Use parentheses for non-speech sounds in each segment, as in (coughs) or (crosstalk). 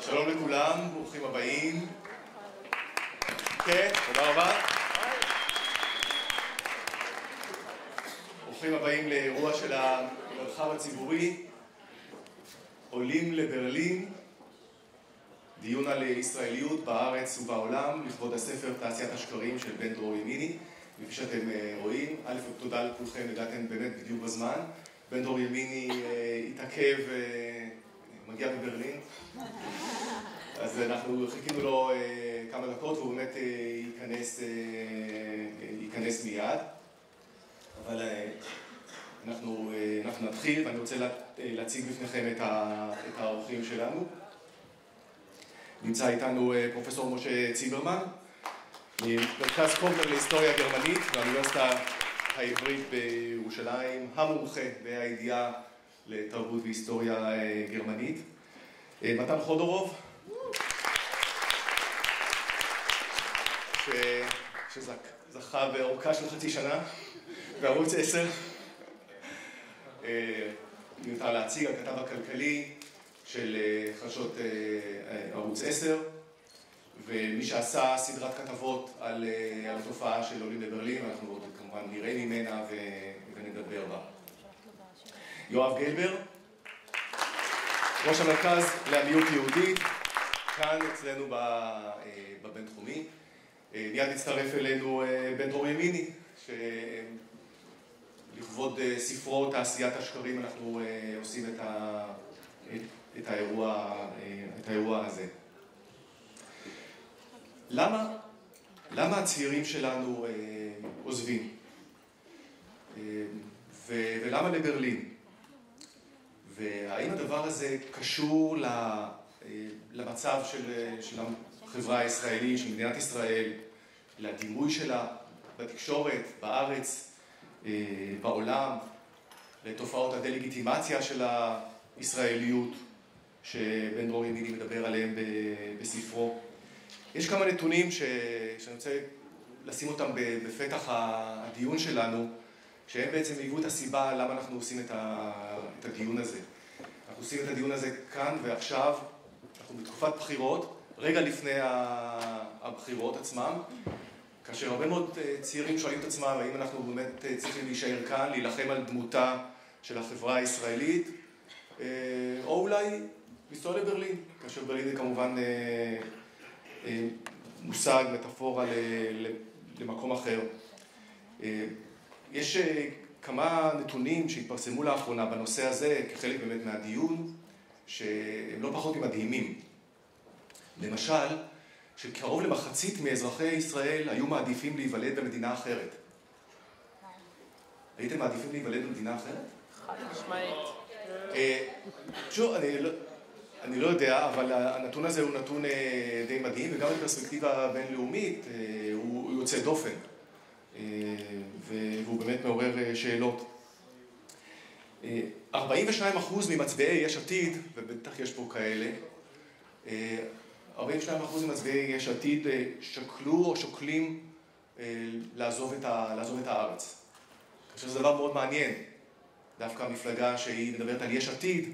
שלום לכולם, ברוכים הבאים. כן, תודה רבה. ברוכים הבאים לאירוע של המרחב הציבורי, עולים לברלין, דיון על ישראליות בארץ ובעולם, לכבוד הספר תעשיית השקרים של בן דרור ימיני. כפי שאתם רואים, א', תודה לכולכם, הגעתם באמת בדיוק בזמן. בן דרור ימיני התעכב, מגיע מברלין, אז אנחנו חיכינו לו כמה דקות והוא באמת ייכנס, ייכנס מיד. אבל אנחנו, אנחנו נתחיל ואני רוצה להציג בפניכם את האורחים שלנו. נמצא איתנו פרופסור משה ציברמן, ממרכז קוגנר להיסטוריה גרמנית באוניברסיטה העברית בירושלים, המומחה והידיעה לתרבות והיסטוריה גרמנית. מתן חודורוב, שזכה באורכה של חצי שנה בערוץ 10. מיותר להציג, הכתב הכלכלי של חדשות ערוץ 10 ומי שעשה סדרת כתבות על התופעה של עולים לברלין, אנחנו עוד כמובן נראה ממנה ונדבר בה. יואב גלבר, ראש המרכז לעמיות יהודית, כאן אצלנו בבינתחומי. מיד הצטרף אלינו בן דרור ימיני, שלכבוד ספרו תעשיית השקרים אנחנו עושים את האירוע הזה. למה, למה הצעירים שלנו עוזבים? ולמה לברלין? והאם הדבר הזה קשור למצב של החברה הישראלית, של מדינת ישראל, לדימוי שלה בתקשורת, בארץ, בעולם, לתופעות הדה-לגיטימציה של הישראליות שבן דרור ימיני מדבר עליהם בספרו? יש כמה נתונים שאני רוצה לשים אותם בפתח הדיון שלנו, שהם בעצם היוו את הסיבה למה אנחנו עושים את הדיון הזה. אנחנו עושים את הדיון הזה כאן ועכשיו, אנחנו בתקופת בחירות, רגע לפני הבחירות עצמם, כאשר הרבה מאוד צעירים שואלים את עצמם האם אנחנו באמת צריכים להישאר כאן, להילחם על דמותה של החברה הישראלית, או אולי לנסוע לברלין, כאשר ברלין זה כמובן מושג, מטאפורה למקום אחר. יש כמה נתונים שהתפרסמו לאחרונה בנושא הזה, כחלק באמת מהדיון, שהם לא פחות ממדהימים. למשל, שקרוב למחצית מאזרחי ישראל היו מעדיפים להיוולד במדינה אחרת. הייתם מעדיפים להיוולד במדינה אחרת? חד משמעית. שוב, אני לא יודע, אבל הנתון הזה הוא נתון די מדהים, וגם בפרספקטיבה בינלאומית הוא יוצא דופן, והוא באמת מעורר שאלות. 42% ממצביעי יש עתיד, ובטח יש פה כאלה, 42% ממצביעי יש עתיד שקלו או שוקלים לעזוב את הארץ. אני חושב שזה דבר מאוד מעניין, דווקא המפלגה שהיא מדברת על יש עתיד,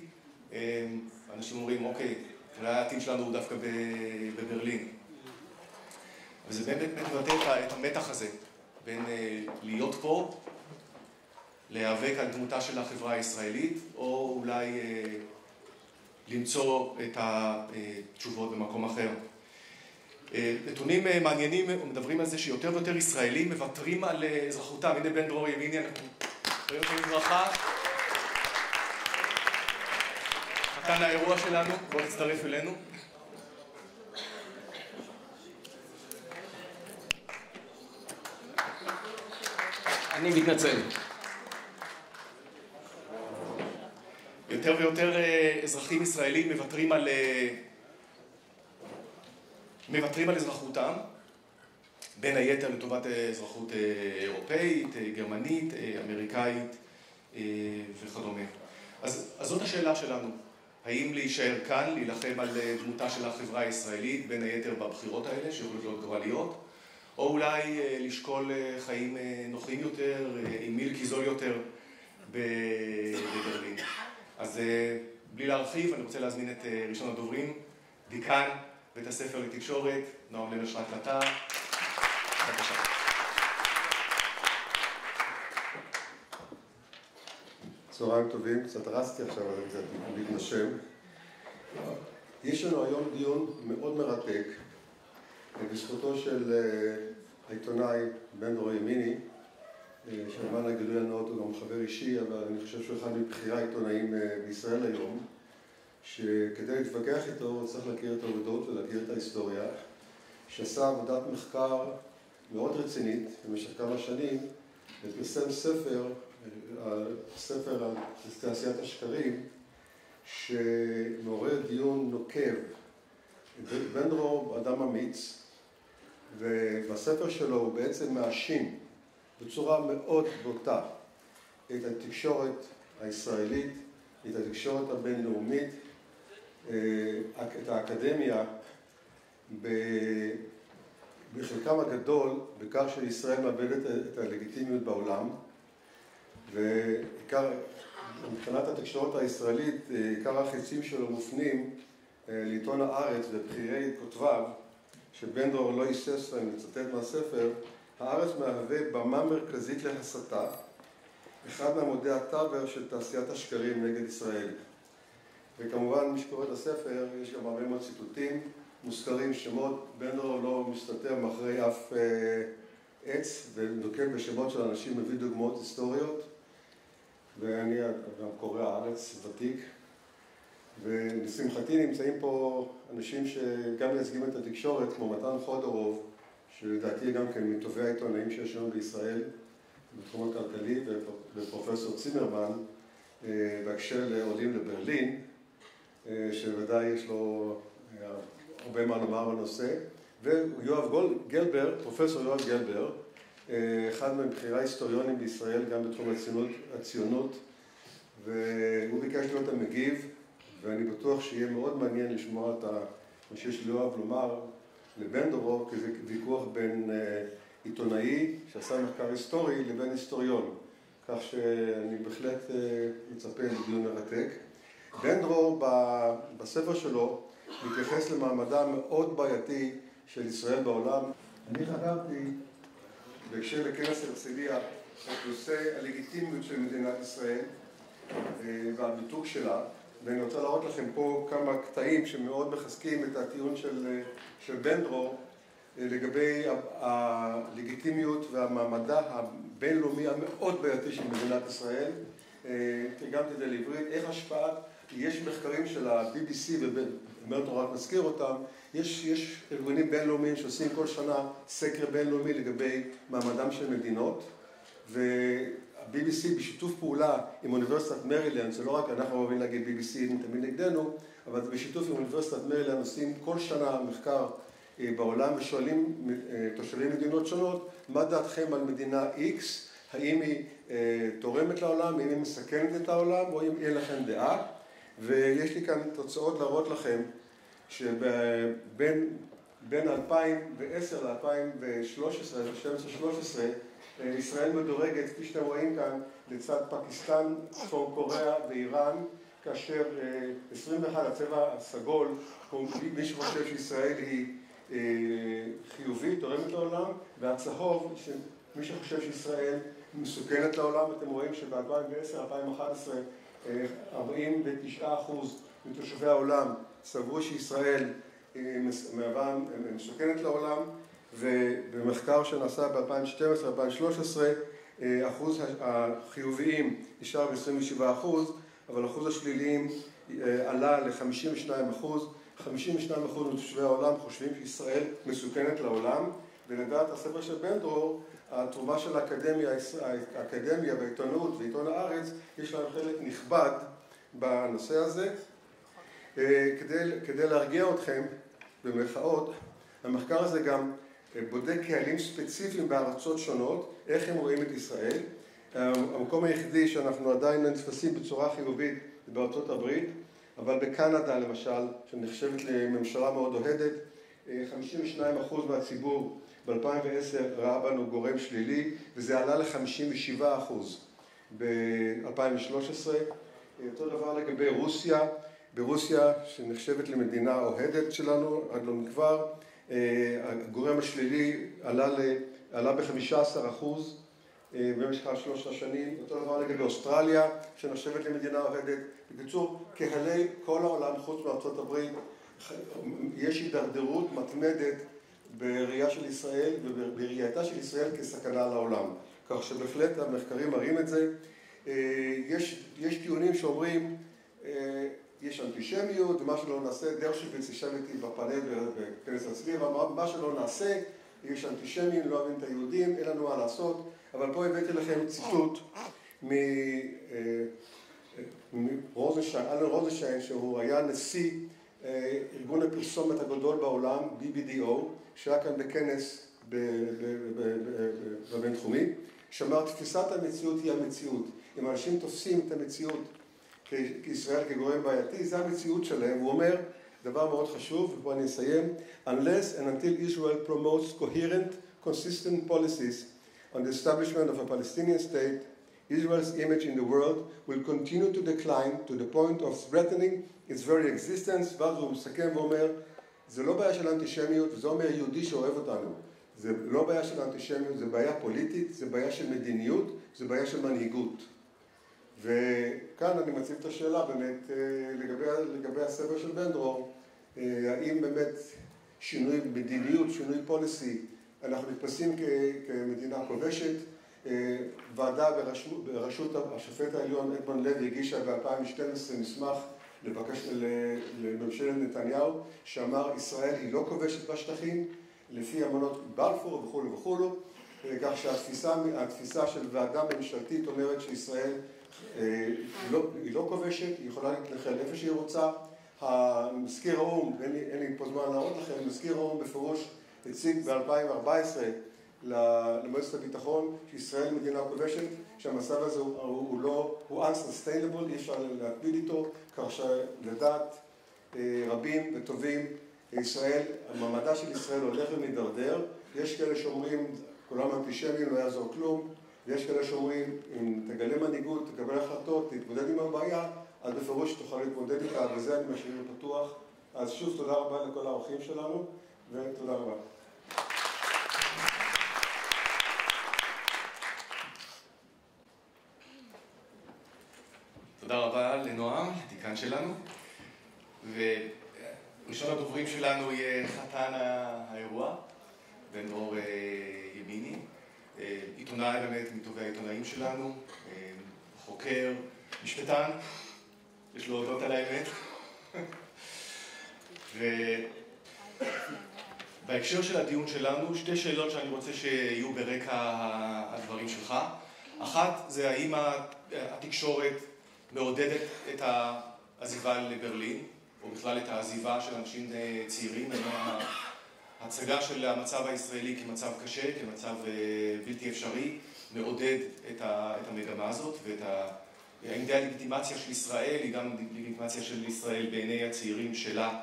אנשים אומרים, אוקיי, אולי העתיד שלנו הוא דווקא בברלין. וזה באמת מבטא את המתח הזה בין להיות פה, להיאבק על דמותה של החברה הישראלית, או אולי למצוא את התשובות במקום אחר. נתונים מעניינים מדברים על זה שיותר ויותר ישראלים מוותרים על אזרחותם. הנה בן דרור ימיני, אנחנו רואים אותו בברכה. כאן האירוע שלנו, בואו נצטרף אלינו. אני מתנצל. יותר ויותר אזרחים ישראלים מוותרים על... מוותרים על אזרחותם, בין היתר לטובת אזרחות אירופאית, גרמנית, אמריקאית וכדומה. אז זאת השאלה שלנו. האם להישאר כאן, להילחם על דמותה של החברה הישראלית, בין היתר בבחירות האלה, שיכולות להיות גורליות, או אולי לשקול חיים נוחים יותר, עם מילקי זול יותר, בברלין. אז בלי להרחיב, אני רוצה להזמין את ראשון הדוברים, דיקן בית הספר לתקשורת, נועם לנש להקלטה. בבקשה. צהריים טובים, קצת רסתי עכשיו, אני קצת מתנשם. יש לנו היום דיון מאוד מרתק בזכותו של העיתונאי בן דרור ימיני, שלמען הגילוי הנאות הוא גם חבר אישי, אבל אני חושב שהוא אחד מבכירי העיתונאים בישראל היום, שכדי להתווכח איתו צריך להכיר את העובדות ולהכיר את ההיסטוריה, שעשה עבודת מחקר מאוד רצינית במשך כמה שנים ופרסם ספר, ספר על תעשיית השקרים, שמעורר דיון נוקב. בן דרור אדם אמיץ, ובספר שלו הוא בעצם מאשים בצורה מאוד בוטה את התקשורת הישראלית, את התקשורת הבינלאומית, את האקדמיה בחלקם הגדול בכך שישראל מאבדת את הלגיטימיות בעולם ועיקר, מבחינת התקשורת הישראלית, עיקר החיצים שלו מופנים לעיתון הארץ ובכירי כותביו שבן דרור לא היסס להם לצטט מהספר הארץ מהווה במה מרכזית להסתה אחד מעמודי התווך של תעשיית השקרים נגד ישראל. וכמובן מי שקורא את הספר יש גם הרבה מאוד ציטוטים מוזכרים שמות, בן דרור לא מסתתר מאחורי אף עץ ונוקב בשמות של אנשים מביא דוגמאות היסטוריות ואני גם קורא הארץ ותיק ולשמחתי נמצאים פה אנשים שגם מייצגים את התקשורת כמו מתן חודורוב שלדעתי גם כן מטובי העיתונאים שיש לנו בישראל בתחום הכלכלי ופרופסור צימרמן בהקשר לעולים לברלין שוודאי יש לו הרבה מה לומר בנושא. ויואב גלבר, פרופסור יואב גלבר אחד מבכירי ההיסטוריונים בישראל גם בתחום הציונות והוא ביקש להיות המגיב ואני בטוח שיהיה מאוד מעניין לשמוע את מה שיש ליואב לומר לבן דורו כי זה ויכוח בין עיתונאי שעשה מחקר היסטורי לבין היסטוריון. כך שאני בהחלט מצפה לדיון מרתק. בן דרור בספר שלו מתייחס למעמדה מאוד בעייתי של ישראל בעולם. אני חקרתי בהקשר לכנס הרצליה את נושא הלגיטימיות של מדינת ישראל והביטוק שלה ואני רוצה להראות לכם פה כמה קטעים שמאוד מחזקים את הטיעון של בן דרור לגבי הלגיטימיות והמעמדה הבינלאומי המאוד בעייתי של מדינת ישראל. תרגמתי את זה לעברית, איך השפעת יש מחקרים של ה-BBC ובן דרור רק מזכיר אותם יש ארגונים בינלאומיים שעושים כל שנה סקר בינלאומי לגבי מעמדם של מדינות וה-BBC בשיתוף פעולה עם אוניברסיטת מרילנד זה לא רק אנחנו אוהבים להגיד BBC תמיד נגדנו אבל בשיתוף עם אוניברסיטת מרילנד עושים כל שנה מחקר בעולם ושואלים תושבי מדינות שונות מה דעתכם על מדינה X? האם היא תורמת לעולם, האם היא מסכנת את העולם? או אם אין לכם דעה? ויש לי כאן תוצאות להראות לכם שבין 2010 ל-2013, 2012-2013 ישראל מדורגת, כפי שאתם רואים כאן, לצד פקיסטן, צפון קוריאה ואיראן כאשר 21 הצבע הסגול, מי שחושב שישראל היא חיובית, תורמת לעולם והצהוב, מי שחושב שישראל מסוכנת לעולם, אתם רואים שב-2010-2011 49% מתושבי העולם סברו שישראל מהווה מסוכנת לעולם ובמחקר שנעשה ב-2012-2013 אחוז החיוביים נשאר ב-27% אבל אחוז השליליים עלה ל-52% 52% מתושבי העולם חושבים שישראל מסוכנת לעולם ולדעת הספר של בן דרור התרומה של האקדמיה והעיתונות ועיתון הארץ יש להם חלק נכבד בנושא הזה כדי להרגיע אתכם במרכאות המחקר הזה גם בודק קהלים ספציפיים בארצות שונות איך הם רואים את ישראל המקום היחידי שאנחנו עדיין נתפסים בצורה חיובית זה בארצות הברית אבל בקנדה למשל שנחשבת לממשלה מאוד אוהדת 52% מהציבור ב-2010 ראה בנו גורם שלילי וזה עלה ל-57% ב-2013. אותו דבר לגבי רוסיה, ברוסיה שנחשבת למדינה אוהדת שלנו עד לא מכבר, הגורם השלילי עלה, עלה ב-15 אחוז במשך שלושת השנים, אותו דבר לגבי אוסטרליה שנחשבת למדינה אוהדת. בקיצור, קהלי כל העולם חוץ מארצות הברית יש הידרדרות מתמדת בראייה של ישראל ובראייתה של ישראל כסכנה לעולם. כך שבהחלט המחקרים מראים את זה. יש, יש טיעונים שאומרים יש אנטישמיות ומה שלא נעשה, דרשוויץ ישב איתי בפאנל בכנס הצבי, אמר מה שלא נעשה, יש אנטישמים, לא אוהבים את היהודים, אין לנו מה לעשות, אבל פה הבאתי לכם ציטוט מאלן רוזנשיין שהוא היה נשיא ארגון הפרסומת הגדול בעולם, BBDO, שהיה כאן בכנס בבינתחומי, שאמר תפיסת המציאות היא המציאות. אם אנשים תופסים את המציאות כישראל כגורם בעייתי, זה המציאות שלהם. הוא אומר דבר מאוד חשוב, ופה אני אסיים, unless and until Israel promotes coherent, consistent policies on the establishment of a Palestinian state, Israel's image in the world will continue to decline to the point of threatening its very existence, ואז הוא מסכם ואומר, זה לא בעיה של אנטישמיות, וזה אומר יהודי שאוהב אותנו. זה לא בעיה של אנטישמיות, זה בעיה פוליטית, זה בעיה של מדיניות, זה בעיה של מנהיגות. וכאן אני מציב את השאלה באמת לגבי, לגבי הספר של בן דרור, האם באמת שינוי מדיניות, שינוי פוליסי, אנחנו נתפסים כמדינה כובשת. ועדה בראשות, בראשות השופט העליון אדמונד לוי הגישה ב-2012 מסמך לבקש, לממשלת נתניהו שאמר ישראל היא לא כובשת בשטחים לפי אמנות בלפור וכולו וכולו כך שהתפיסה של ועדה ממשלתית אומרת שישראל היא לא כובשת, היא יכולה להתנחל איפה שהיא רוצה. המזכיר האו"ם, אין לי, פה זמן להראות לכם, מזכיר האו"ם בפירוש הציג ב-2014 למועצת הביטחון שישראל מדינה כובשת, שהמצב הזה הוא, הוא לא, הוא unsustainable, אי אפשר להקביל איתו, כך שלדעת רבים וטובים, ישראל, המעמדה של ישראל הולך ומתדרדר. יש כאלה שאומרים, כולם אנטישמים, לא יעזור כלום. ויש כאלה שאומרים, אם תגלה מנהיגות, תקבל החלטות, תתמודד עם הבעיה, אז בפירוש תוכל להתמודד איתה, וזה אני משאיר פתוח. אז שוב, תודה רבה לכל האורחים שלנו, ותודה רבה. תודה רבה לנועם, הדיקן שלנו. וראשון הדוברים שלנו יהיה חתן האירוע, בן דרור ימיני. עיתונאי באמת מטובי העיתונאים שלנו, חוקר, משפטן, יש לו להודות על האמת. (laughs) ובהקשר של הדיון שלנו, שתי שאלות שאני רוצה שיהיו ברקע הדברים שלך. אחת זה האם התקשורת מעודדת את העזיבה לברלין, או בכלל את העזיבה של אנשים צעירים, ההצגה של המצב הישראלי כמצב קשה, כמצב בלתי אפשרי, מעודד את המגמה הזאת ואת האם די הלגיטימציה של ישראל היא גם לגיטימציה של ישראל בעיני הצעירים שלה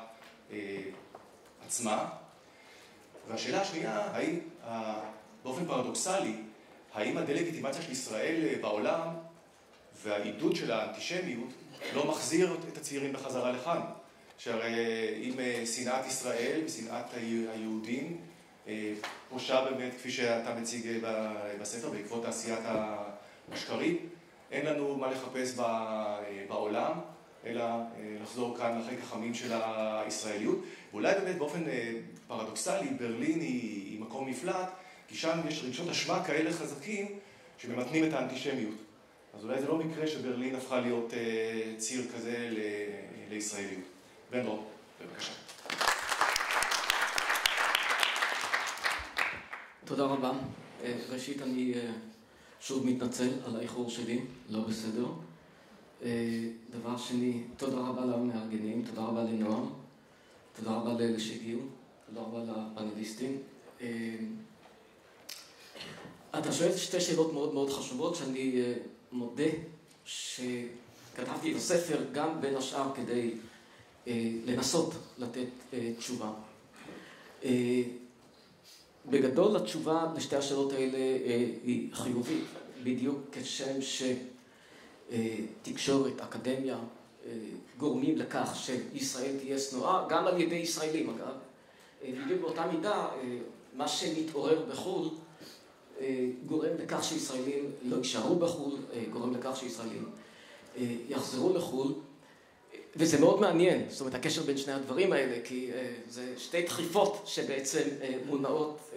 עצמה. והשאלה השנייה, האם באופן פרדוקסלי, האם הדה-לגיטימציה של ישראל בעולם והעידוד של האנטישמיות לא מחזיר את הצעירים בחזרה לכאן? שהרי אם שנאת ישראל ושנאת היהודים פושה באמת, כפי שאתה מציג בספר, בעקבות תעשיית השקרים, אין לנו מה לחפש בעולם, אלא לחזור כאן לחיק החמים של הישראליות. ואולי באמת באופן פרדוקסלי, ברלין היא מקום נפלט, כי שם יש רגשות אשמה כאלה חזקים שממתנים את האנטישמיות. אז אולי זה לא מקרה שברלין הפכה להיות ציר כזה לישראליות. בן דרור, בבקשה. תודה רבה. ראשית, אני שוב מתנצל על האיחור שלי, לא בסדר. דבר שני, תודה רבה למארגנים, תודה רבה לנועם, תודה רבה לאלה שהגיעו, תודה רבה לפאנליסטים. אתה שואל שתי שאלות מאוד מאוד חשובות, שאני מודה שכתבתי את הספר גם בין השאר כדי לנסות לתת תשובה. בגדול התשובה לשתי השאלות האלה היא חיובית, בדיוק כשם תקשורת, אקדמיה, גורמים לכך שישראל תהיה שנואה, גם על ידי ישראלים אגב. בדיוק באותה מידה, מה שמתעורר בחו"ל גורם לכך שישראלים לא יישארו בחו"ל, גורם לכך שישראלים יחזרו לחו"ל. וזה מאוד מעניין, זאת אומרת, הקשר בין שני הדברים האלה, כי זה שתי דחיפות שבעצם מונעות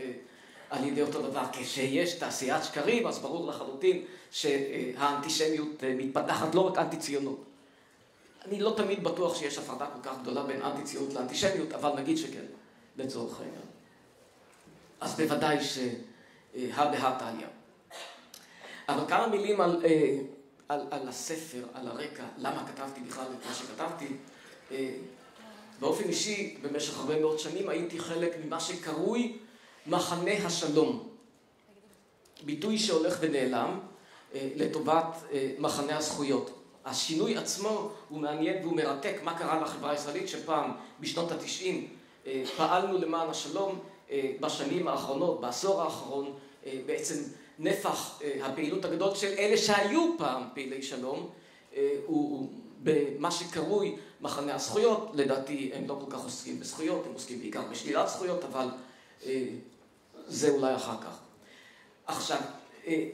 על ידי אותו דבר. כשיש תעשיית שקרים, אז ברור לחלוטין שהאנטישמיות מתפתחת, לא רק אנטי ציונות. אני לא תמיד בטוח שיש הפרדה כל כך גדולה בין אנטי-ציונות לאנטישמיות, אבל נגיד שכן, לצורך העניין. אז בוודאי שהא בהא תליא. אבל כמה מילים על, על, על הספר, על הרקע, למה כתבתי בכלל את מה שכתבתי. באופן אישי, במשך הרבה מאוד שנים הייתי חלק ממה שקרוי מחנה השלום. ביטוי שהולך ונעלם לטובת מחנה הזכויות. השינוי עצמו הוא מעניין והוא מרתק מה קרה לחברה הישראלית שפעם בשנות התשעים פעלנו למען השלום בשנים האחרונות, בעשור האחרון בעצם נפח הפעילות הגדול של אלה שהיו פעם פעילי שלום הוא במה שקרוי מחנה הזכויות, לדעתי הם לא כל כך עוסקים בזכויות, הם עוסקים בעיקר בשלילת זכויות, אבל זה אולי אחר כך. עכשיו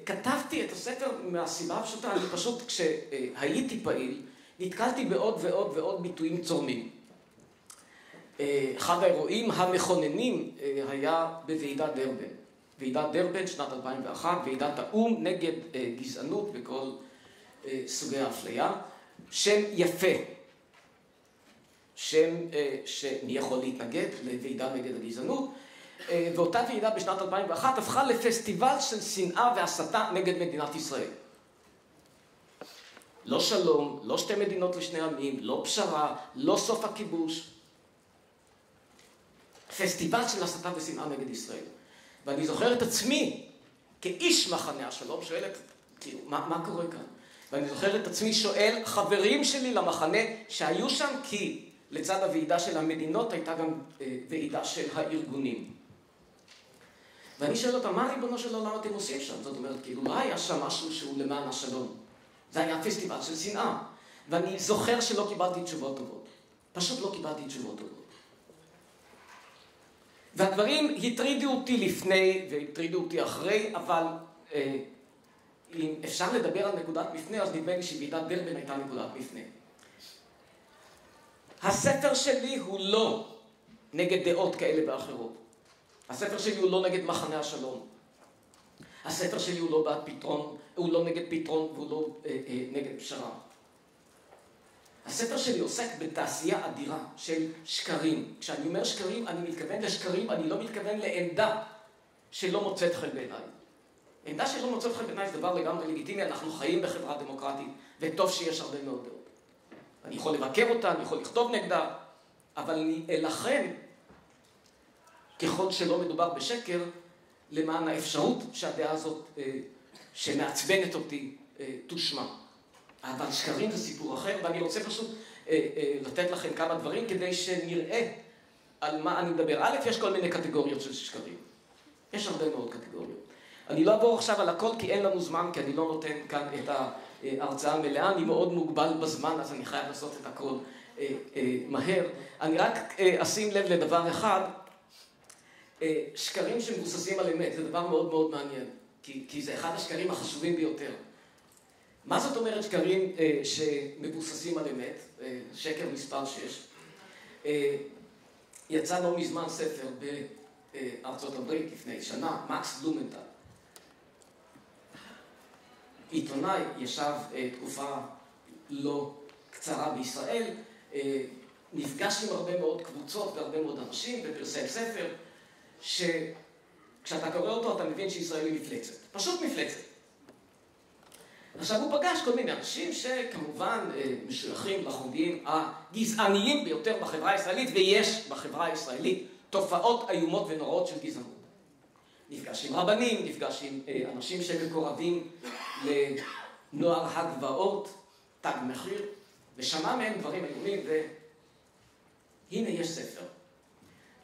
כתבתי את הספר מהסיבה הפשוטה, אני פשוט כשהייתי פעיל נתקלתי בעוד ועוד ועוד ביטויים צורמים. אחד האירועים המכוננים היה בוועידת דרבן. ועידת דרבן, שנת 2001, ועידת האו"ם נגד גזענות וכל סוגי האפליה. שם יפה, שם שמי יכול להתנגד לוועידה נגד הגזענות. ואותה ועידה בשנת 2001 הפכה לפסטיבל של שנאה והסתה נגד מדינת ישראל. לא שלום, לא שתי מדינות לשני עמים, לא פשרה, לא סוף הכיבוש. פסטיבל של הסתה ושנאה נגד ישראל. ואני זוכר את עצמי כאיש מחנה השלום, שואלת, כאילו, מה, מה קורה כאן? ואני זוכר את עצמי שואל חברים שלי למחנה שהיו שם כי לצד הוועידה של המדינות הייתה גם ועידה של הארגונים. ואני שואל אותם, מה ריבונו של עולם אתם עושים שם? זאת אומרת, כאילו, לא היה שם משהו שהוא למען השלום. זה היה פסטיבל של שנאה. ואני זוכר שלא קיבלתי תשובות טובות. פשוט לא קיבלתי תשובות טובות. והדברים הטרידו אותי לפני והטרידו אותי אחרי, אבל אה, אם אפשר לדבר על נקודת מפנה, אז נדמה לי שוועידת דרבן הייתה נקודת מפנה. הספר שלי הוא לא נגד דעות כאלה ואחרות. הספר שלי הוא לא נגד מחנה השלום. הספר שלי הוא לא בעד פתרון, הוא לא נגד פתרון והוא לא אה, אה, נגד פשרה. הספר שלי עוסק בתעשייה אדירה של שקרים. כשאני אומר שקרים, אני מתכוון לשקרים, אני לא מתכוון לעמדה שלא מוצאת חן בעיניי. עמדה שלא מוצאת חן בעיניי זה דבר לגמרי לגיטימי, אנחנו חיים בחברה דמוקרטית, וטוב שיש הרבה מאוד דעות. אני יכול לבקר אותה, אני יכול לכתוב נגדה, אבל אני אלחם ככל שלא מדובר בשקר, למען האפשרות שהדעה הזאת שמעצבנת אותי תושמע. אבל שקרים זה סיפור אחר, ואני רוצה פשוט לתת לכם כמה דברים כדי שנראה על מה אני מדבר. א', יש כל מיני קטגוריות של שקרים. יש הרבה מאוד קטגוריות. אני לא אעבור עכשיו על הכל כי אין לנו זמן, כי אני לא נותן כאן את ההרצאה המלאה, אני מאוד מוגבל בזמן, אז אני חייב לעשות את הכל מהר. אני רק אשים לב לדבר אחד, שקרים שמבוססים על אמת, זה דבר מאוד מאוד מעניין, כי, כי זה אחד השקרים החשובים ביותר. מה זאת אומרת שקרים אה, שמבוססים על אמת? אה, שקר מספר 6. אה, יצא לא מזמן ספר בארצות הברית לפני שנה, מקס בלומנטל. עיתונאי ישב אה, תקופה לא קצרה בישראל, אה, נפגש עם הרבה מאוד קבוצות והרבה מאוד אנשים ופרסם ספר שכשאתה קורא אותו אתה מבין שישראל היא מפלצת, פשוט מפלצת. עכשיו הוא פגש כל מיני אנשים שכמובן משוייכים לחוגים הגזעניים ביותר בחברה הישראלית ויש בחברה הישראלית תופעות איומות ונוראות של גזענות. נפגש עם רבנים, נפגש עם אנשים שמקורבים לנוער הגבעות, תג מחיר, ושמע מהם דברים איומים והנה יש ספר.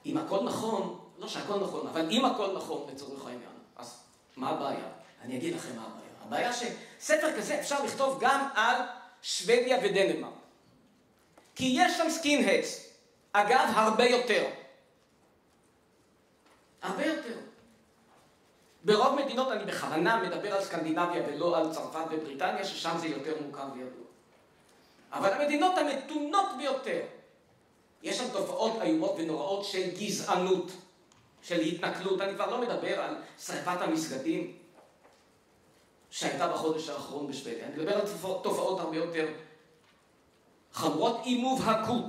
אם הכל נכון, לא שהכל נכון, אבל אם הכל נכון לצורך העניין, אז מה הבעיה? אני אגיד לכם מה הבעיה. הבעיה שספר כזה אפשר לכתוב גם על שוודיה ודנמרק. כי יש שם skinheads. אגב, הרבה יותר. הרבה יותר. ברוב מדינות, אני בכוונה מדבר על סקנדינביה ולא על צרפת ובריטניה, ששם זה יותר מוכר וידוע. אבל המדינות המתונות ביותר, יש שם תופעות איומות ונוראות של גזענות, של התנכלות. אני כבר לא מדבר על שרפת המסגדים שהייתה בחודש האחרון בשוודיה. אני מדבר על תופעות הרבה יותר חמורות עם מובהקות.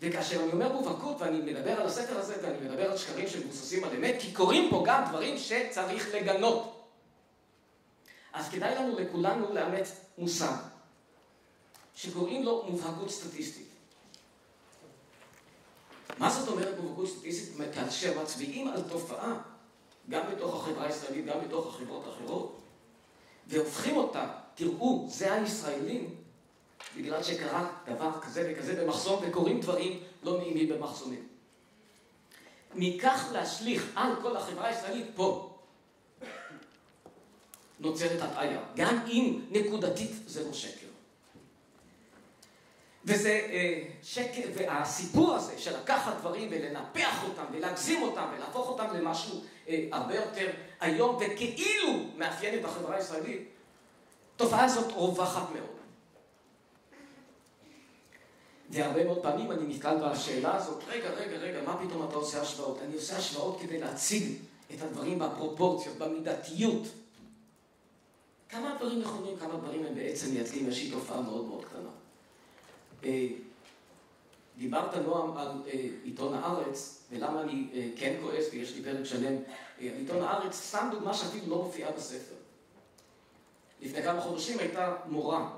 וכאשר אני אומר מובהקות ואני מדבר על הספר הזה ואני מדבר על שקרים שמבוססים על אמת, כי קורים פה גם דברים שצריך לגנות. אז כדאי לנו לכולנו לאמץ מושג שקוראים לו מובהקות סטטיסטית. מה זאת אומרת מובהקות סטטיסטית? כאשר מצביעים על תופעה, גם בתוך החברה הישראלית, גם בתוך החברות האחרות, והופכים אותה, תראו, זה הישראלים, בגלל שקרה דבר כזה וכזה במחסום, וקורים דברים לא נעימים במחסומים. מכך להשליך על כל החברה הישראלית פה נוצרת הטעיה, גם אם נקודתית זה לא שקר. וזה אה, שקר, והסיפור הזה של לקחת דברים ולנפח אותם ולהגזים אותם ולהפוך אותם למשהו הרבה יותר איום וכאילו מאפיין את החברה הישראלית, תופעה הזאת רווחת מאוד. והרבה מאוד פעמים אני נתקל בשאלה הזאת, רגע, רגע, רגע, מה פתאום אתה עושה השוואות? אני עושה השוואות כדי להציג את הדברים בפרופורציות, במידתיות. כמה דברים נכונים, כמה דברים הם בעצם מייצגים איזושהי תופעה מאוד מאוד קטנה. אה, דיברת, נועם, על אה, עיתון הארץ, ולמה אני אה, כן כועס, ויש לי פרק שלם על עיתון הארץ, סתם דוגמה שאפילו לא מופיעה בספר. לפני כמה חודשים הייתה מורה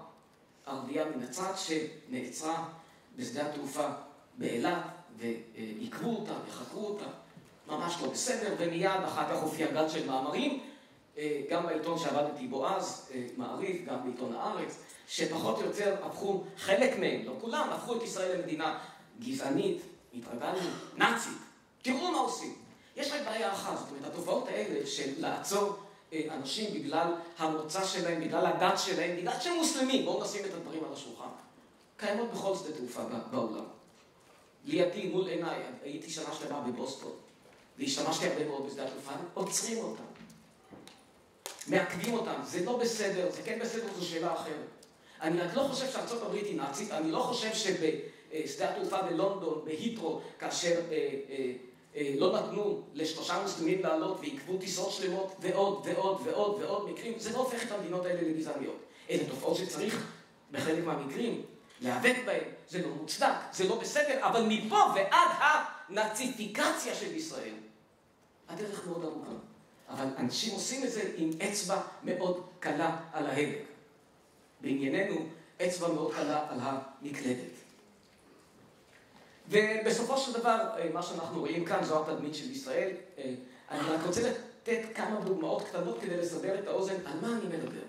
ערבייה מנצרת שנעצרה בשדה התעופה באילת, ועיכבו אותה וחקרו אותה, ממש לא בסדר, ומיד אחר כך הופיע גל של מאמרים, גם בעיתון שעבדתי בו אז, מעריב, גם בעיתון הארץ, שפחות או יותר הפכו, חלק מהם, לא כולם, הפכו את ישראל למדינה גזענית, התרגלנו, נאצית. תראו מה עושים. יש רק בעיה אחת, זאת אומרת, התופעות האלה של לעצור אה, אנשים בגלל המוצא שלהם, בגלל הדת שלהם, בגלל שהם מוסלמים, בואו נשים את הדברים על השולחן, קיימות בכל שדה תעופה בעולם. לידי, מול עיניי, הייתי שנה שלמה בבוסטון, והשתמשתי הרבה מאוד בשדה התעופה, עוצרים אותם. מעכבים אותם, זה לא בסדר, זה כן בסדר, זו שאלה אחרת. אני רק לא חושב שארצות הברית היא נאצית, אני לא חושב שבשדה התעופה בלונדון, בהיטרו, כאשר אה, אה, אה, לא נתנו לשלושה מוסלמים לעלות ועיכבו טיסות שלמות ועוד ועוד ועוד ועוד מקרים, זה לא הופך את המדינות האלה לגזעניות. אלה תופעות שצריך בחלק מהמקרים להיאבק בהן, זה לא מוצדק, זה לא בסדר, אבל מפה ועד הנאציפיקציה של ישראל, הדרך מאוד ארוכה. אבל אנשים עושים את זה עם אצבע מאוד קלה על ההדק. בענייננו אצבע מאוד קלה על המקלדת. ובסופו של דבר, אה, מה שאנחנו רואים כאן זו התדמית של ישראל. אה, אני רק רוצה לתת כמה דוגמאות קטנות כדי לסבר את האוזן על מה אני מדבר.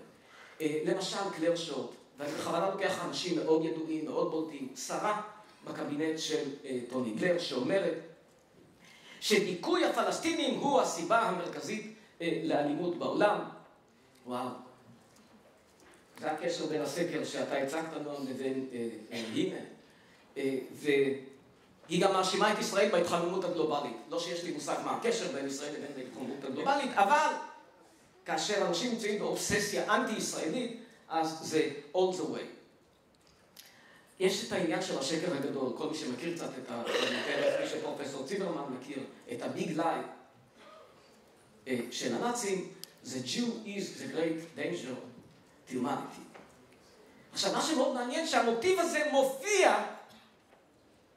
אה, למשל, קלר שורט, ואני בכוונה לוקח אנשים מאוד ידועים, מאוד בולטים, שרה בקבינט של טוני בלר, שאומרת שדיכוי הפלסטינים הוא הסיבה המרכזית לאלימות בעולם. וואו. זה הקשר בין הסקר שאתה הצגת לנו לבין הנה. אה, והיא גם מאשימה את ישראל בהתחממות הגלובלית. לא שיש לי מושג מה הקשר בין ישראל לבין ההתחממות הגלובלית, אבל כאשר אנשים נמצאים באובססיה אנטי-ישראלית, אז זה all the way. יש את העניין של השקר הגדול, כל מי שמכיר קצת את ה... מי שפרופסור ציברמן מכיר, את הביג ליי של הנאצים, זה Jew is the great danger humanity. עכשיו, מה שמאוד מעניין, שהמוטיב הזה מופיע,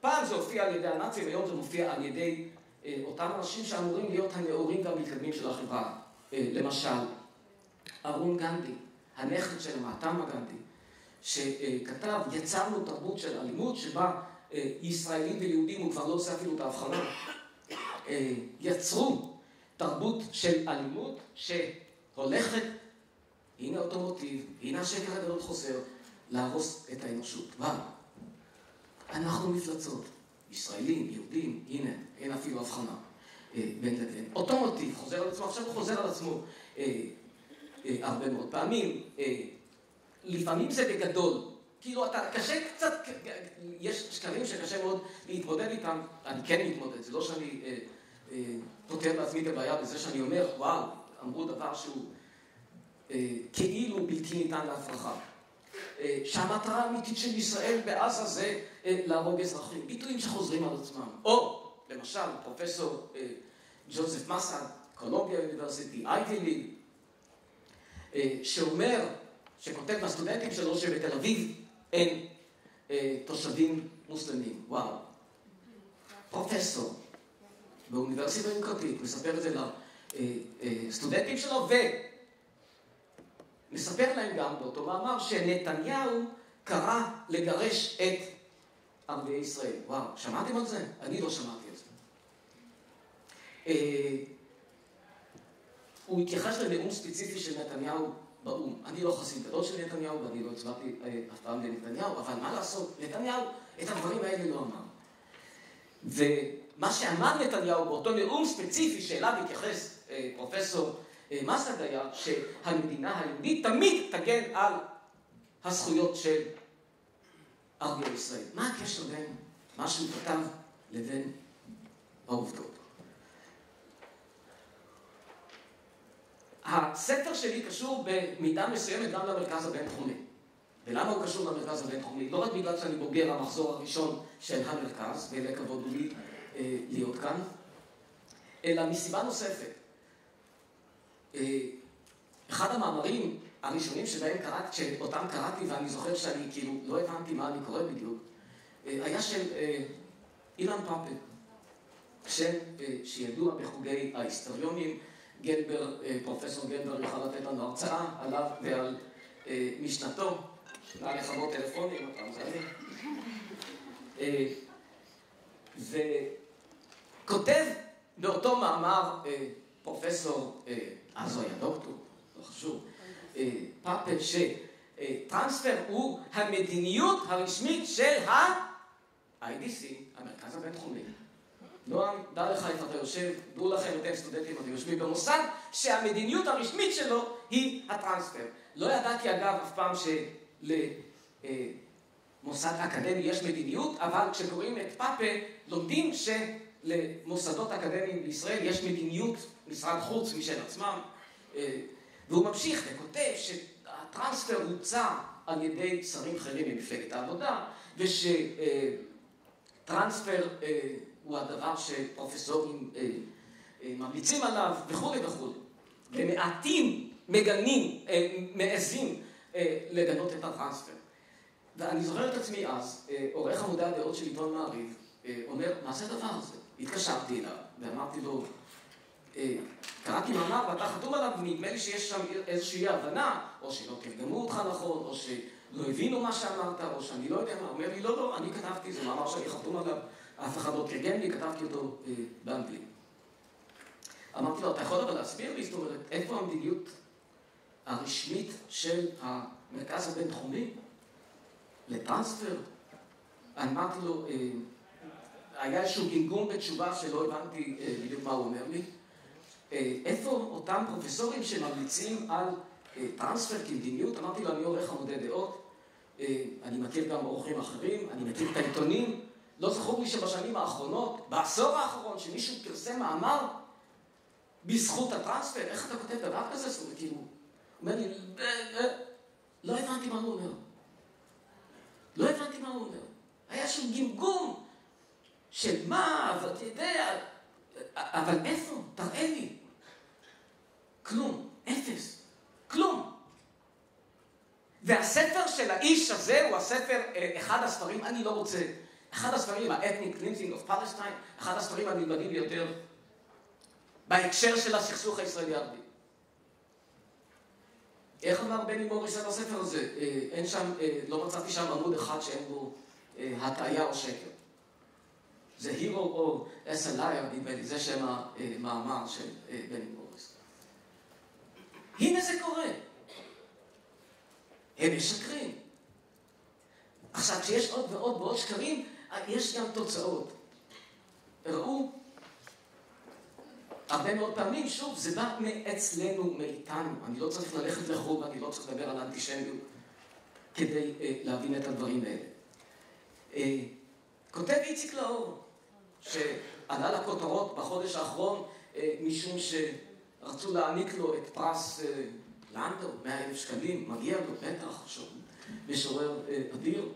פעם זה הופיע על ידי הנאצים, היום זה מופיע על ידי אה, אותם אנשים שאמורים להיות הנאורים והמתקדמים של החברה. אה, למשל, ארון גנדי, הנכד של מהטמה גנדי, שכתב, יצרנו תרבות של אלימות שבה אה, ישראלים ויהודים, הוא כבר לא עושה אפילו את ההבחנה, אה, יצרו תרבות של אלימות שהולכת הנה אותו מוטיב, הנה השקר הגדול חוזר, להרוס את האנושות. וואו, אנחנו מפלצות, ישראלים, יהודים, הנה, אין אפילו הבחנה אה, בין לבין. אותו מוטיב חוזר על עצמו, עכשיו הוא חוזר על עצמו הרבה מאוד פעמים. לפעמים זה בגדול. כאילו, אתה, קשה קצת, יש שקרים שקשה מאוד להתמודד איתם, אני כן מתמודד, זה לא שאני אה, אה, פותר לעצמי את הבעיה בזה שאני אומר, וואו, אמרו דבר שהוא אה, כאילו בלתי ניתן להפרחה. אה, שהמטרה האמיתית של ישראל בעזה זה אה, להרוג אזרחים. ביטויים שחוזרים על עצמם. או, למשל, פרופסור אה, ג'וזף מסד, קולומביה אוניברסיטי, אייטי ליג, שאומר, שכותב לסטודנטים שלו שבתל אביב אין תושבים מוסלמים. וואו. פרופסור באוניברסיטה יוקרתית מספר את זה לסטודנטים שלו, ומספר להם גם באותו מאמר שנתניהו קרא לגרש את ערביי ישראל. וואו, שמעתם על זה? אני לא שמעתי על זה. אה, הוא התייחס לנאום ספציפי של נתניהו באו"ם. אני לא חסיד גדול של נתניהו ואני לא הצבעתי אה, אף פעם לנתניהו, אבל מה לעשות, נתניהו את הדברים האלה לא אמר. ומה שאמר נתניהו באותו נאום ספציפי שאליו התייחס אה, פרופסור מסד היה שהמדינה היהודית תמיד תגן על הזכויות של ערביי ישראל. מה הקשר בין מה שהוא כתב לבין העובדות? הספר שלי קשור במידה מסוימת גם למרכז הבינתחומי. ולמה הוא קשור למרכז הבינתחומי? לא רק בגלל שאני בוגר המחזור הראשון של המרכז, ולכבוד הוא לי אה, להיות כאן, אלא מסיבה נוספת. אה, אחד המאמרים הראשונים שבהם קראת, שאותם קראתי, ואני זוכר שאני כאילו לא הבנתי מה אני קורא בדיוק, אה, היה של אה, אילן פאפל, שם שידוע בחוגי ההיסטוריונים. גלבר, פרופסור גלבר יוכל לתת לנו הרצאה עליו ועל משנתו, נא לכבות טלפונים, אותם זה. וכותב באותו מאמר פרופסור, אז הוא היה דוקטור, לא חשוב, פאפל שטרנספר הוא המדיניות הרשמית של ה-IDC, המרכז הבינתחומי. נועם, דע לך איפה אתה יושב, דעו לכם, אתם סטודנטים, אתם יושבים במוסד שהמדיניות הרשמית שלו היא הטרנספר. לא ידעתי אגב אף פעם שלמוסד אקדמי יש מדיניות, אבל כשקוראים את פאפה לומדים שלמוסדות אקדמיים בישראל יש מדיניות משרד חוץ משל עצמם. והוא ממשיך וכותב שהטרנספר הוצע על ידי שרים בכירים ממפלגת העבודה, ושטרנספר הוא הדבר שפרופסורים אה, אה, ממליצים עליו וכולי וכולי. ומעטים מגנים, אה, מעזים אה, לגנות את הטרנספר. ואני זוכר את עצמי אז, אה, עורך עמודי הדעות של עיתון מעריב, אה, אומר, מה זה הדבר הזה? התקשרתי אליו ואמרתי לו, אה, קראתי מאמר ואתה חתום עליו, ונדמה לי שיש שם איזושהי הבנה, או שלא תרגמו אותך נכון, או שלא הבינו מה שאמרת, או שאני לא יודע מה. אומר לי, לא, לא, אני כתבתי, זה מאמר שאני חתום עליו, אף אחד לא תרגם לי, כתבתי אותו אה, באנגלית. אמרתי לו, אתה יכול אבל להסביר לי, זאת אומרת, איפה המדיניות הרשמית של המרכז הבינתחומי לטרנספר? אמרתי לו, אה, היה איזשהו גמגום בתשובה שלא הבנתי אה, בדיוק מה הוא אומר לי. אה, איפה אותם פרופסורים שממליצים על אה, טרנספר כמדיניות? אמרתי לו, אני עורך עמודי דעות, אה, אני מכיר גם עורכים אחרים, אני מכיר את העיתונים. לא זכור לי שבשנים האחרונות, בעשור האחרון, שמישהו פרסם מאמר בזכות הטרנספר, איך אתה כותב דבר כזה? זאת אומרת, כאילו, הוא אומר לי, לא הבנתי מה הוא אומר. לא הבנתי מה הוא אומר. היה שם גמגום של מה, ואתה יודע, אבל איפה? תראה לי. כלום, אפס, כלום. והספר של האיש הזה הוא הספר, אחד הספרים, אני לא רוצה אחד הספרים, ה-Ethnic of Palestine, אחד הספרים הנלמדים ביותר בהקשר של הסכסוך הישראלי-ערבי. איך אמר בני מוריס על הספר הזה? אה, אין שם, אה, לא מצאתי שם עמוד אחד שאין בו אה, הטעיה או שקר. זה Hero או SLI, נדמה לי, זה שם המאמר של בני מוריס. הנה זה קורה. הם משקרים. עכשיו, כשיש עוד ועוד ועוד שקרים, יש גם תוצאות. ראו הרבה מאוד פעמים, שוב, זה בא מאצלנו, מאיתנו. אני לא צריך ללכת לחו"ל ואני לא צריך לדבר על אנטישמיות כדי אה, להבין את הדברים האלה. אה, כותב איציק לאור, שעלה לכותרות בחודש האחרון אה, משום שרצו להעניק לו את פרס אה, לנדאו, מאה אלף שקלים, מגיע לו, בטח, משורר אה, אדיר.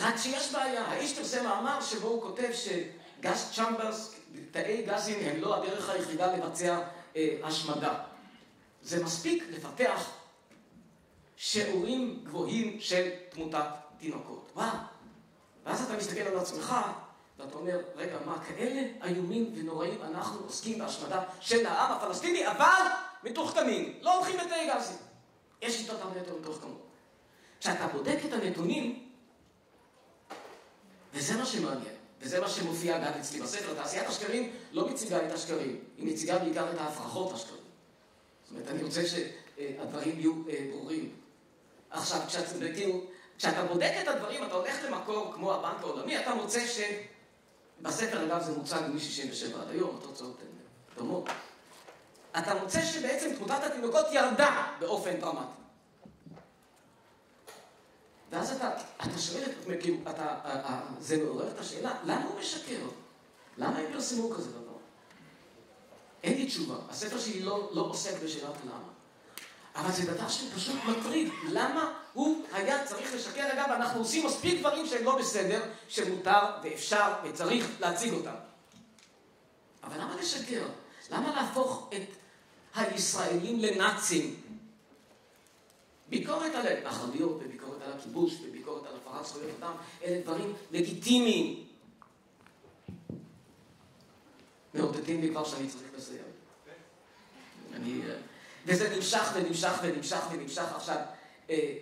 רק שיש בעיה, האיש פרסם מאמר שבו הוא כותב שגז צ'מברס, תאי גזים הם לא הדרך היחידה לבצע השמדה. זה מספיק לפתח שיעורים גבוהים של תמותת תינוקות. וואו. ואז אתה מסתכל על עצמך, ואתה אומר, רגע, מה, כאלה איומים ונוראים אנחנו עוסקים בהשמדה של העם הפלסטיני, אבל מתוחכמים, לא הולכים לתאי גזים. יש שיטות הרבה יותר מתוחכמות. כשאתה בודק את הנתונים, וזה מה שמעניין, וזה מה שמופיע גם אצלי בספר, תעשיית השקרים לא מציגה את השקרים, היא מציגה בעיקר את ההפרחות השקרים. זאת אומרת, אני רוצה שהדברים יהיו אה, ברורים. עכשיו, כשאתם כאילו, כשאתה בודק את הדברים, אתה הולך למקור כמו הבנק העולמי, אתה מוצא שבספר, אגב, זה מוצג מ-67 עד היום, התוצאות הן דומות. אתה מוצא שבעצם תמותת התינוקות ירדה באופן דרמטי. ואז אתה, אתה שואל, כאילו, אתה, זה מעורר את השאלה, למה הוא משקר? למה הם פרסמו כזה דבר? אין לי תשובה. הספר שלי לא, לא עוסק בשאלת למה. אבל זה דבר שהוא פשוט מטריד. למה הוא היה צריך לשקר? אגב, אנחנו עושים מספיק דברים שהם לא בסדר, שמותר ואפשר וצריך להציג אותם. אבל למה לשקר? למה להפוך את הישראלים לנאצים? ביקורת על ההתנחלויות, וביקורת על הכיבוש, וביקורת על הפרת זכויות אדם, אלה דברים לגיטימיים. מאותתים לי כבר שאני צריך לסיים. אני... אה, וזה נמשך ונמשך ונמשך ונמשך. עכשיו, אה,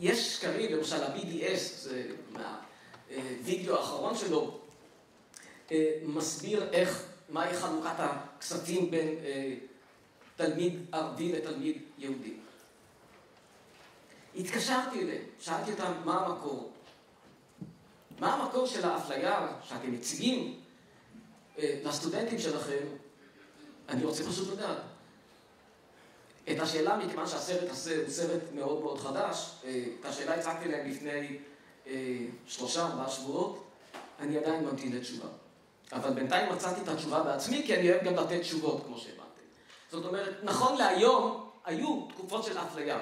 יש שקרים, למשל ה-BDS, זה מהווידאו האחרון שלו, אה, מסביר איך, מהי חלוקת הכספים בין אה, תלמיד ערבי לתלמיד יהודי. התקשרתי אליהם, שאלתי אותם מה המקור. מה המקור של האפליה שאתם מציגים לסטודנטים שלכם? אני רוצה פשוט לדעת. את השאלה, מכיוון שהסרט הזה הוא סרט מאוד מאוד חדש, אה, את השאלה הצגתי להם לפני אה, שלושה, ארבעה שבועות, אני עדיין ממתין לתשובה. אבל בינתיים מצאתי את התשובה בעצמי, כי אני אוהב גם לתת תשובות, כמו שהבנתי. זאת אומרת, נכון להיום, היו תקופות של אפליה.